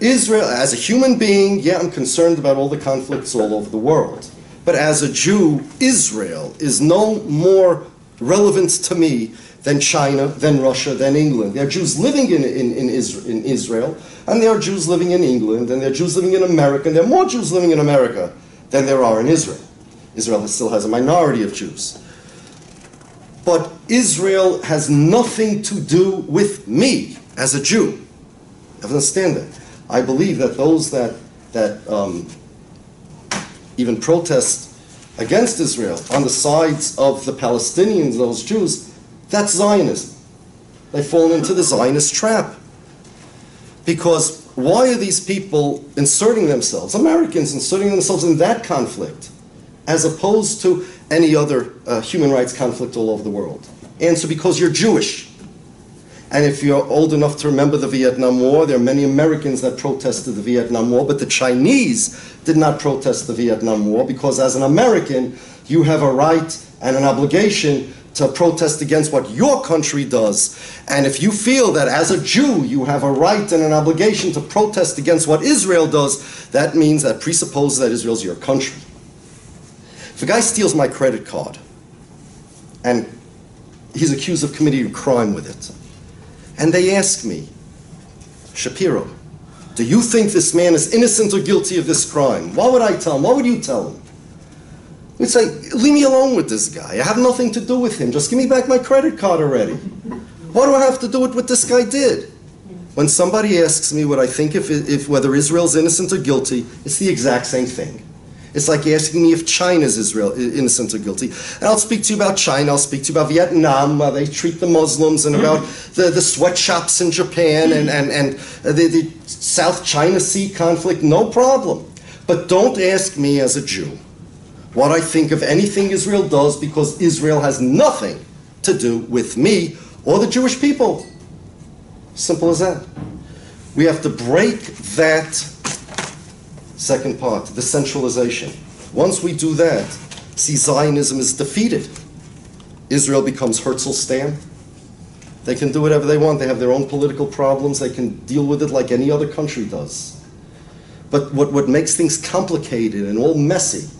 Israel, as a human being, yeah, I'm concerned about all the conflicts all over the world. But as a Jew, Israel is no more relevant to me than China, than Russia, than England. There are Jews living in, in, in Israel, and there are Jews living in England, and there are Jews living in America, and there are more Jews living in America than there are in Israel. Israel still has a minority of Jews. But Israel has nothing to do with me as a Jew. To understand that. I believe that those that, that um, even protest against Israel on the sides of the Palestinians, those Jews, that's Zionism. They've fallen into the Zionist trap. Because why are these people inserting themselves, Americans inserting themselves in that conflict, as opposed to any other uh, human rights conflict all over the world? Answer because you're Jewish. And if you're old enough to remember the Vietnam War, there are many Americans that protested the Vietnam War, but the Chinese did not protest the Vietnam War because as an American, you have a right and an obligation to protest against what your country does. And if you feel that as a Jew you have a right and an obligation to protest against what Israel does, that means that presupposes that Israel's your country. If a guy steals my credit card and he's accused of committing a crime with it, and they ask me, Shapiro, do you think this man is innocent or guilty of this crime? What would I tell him? What would you tell him? We'd say, leave me alone with this guy. I have nothing to do with him. Just give me back my credit card already. Why do I have to do with what this guy did? When somebody asks me what I think if, if whether Israel's innocent or guilty, it's the exact same thing. It's like asking me if China's Israel innocent or guilty. And I'll speak to you about China. I'll speak to you about Vietnam, how they treat the Muslims, and about the, the sweatshops in Japan and, and, and the, the South China Sea conflict. No problem. But don't ask me as a Jew what I think of anything Israel does because Israel has nothing to do with me or the Jewish people. Simple as that. We have to break that second part, the centralization. Once we do that, see, Zionism is defeated. Israel becomes Herzl Stan. They can do whatever they want. They have their own political problems. They can deal with it like any other country does. But what, what makes things complicated and all messy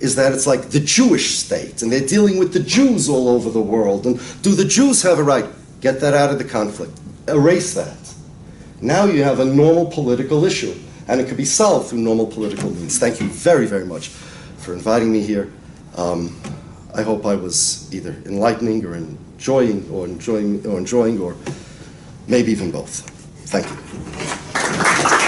is that it's like the Jewish state, and they're dealing with the Jews all over the world. And do the Jews have a right? Get that out of the conflict. Erase that. Now you have a normal political issue, and it could be solved through normal political means. Thank you very, very much for inviting me here. Um, I hope I was either enlightening or enjoying, or enjoying, or enjoying, or maybe even both. Thank you.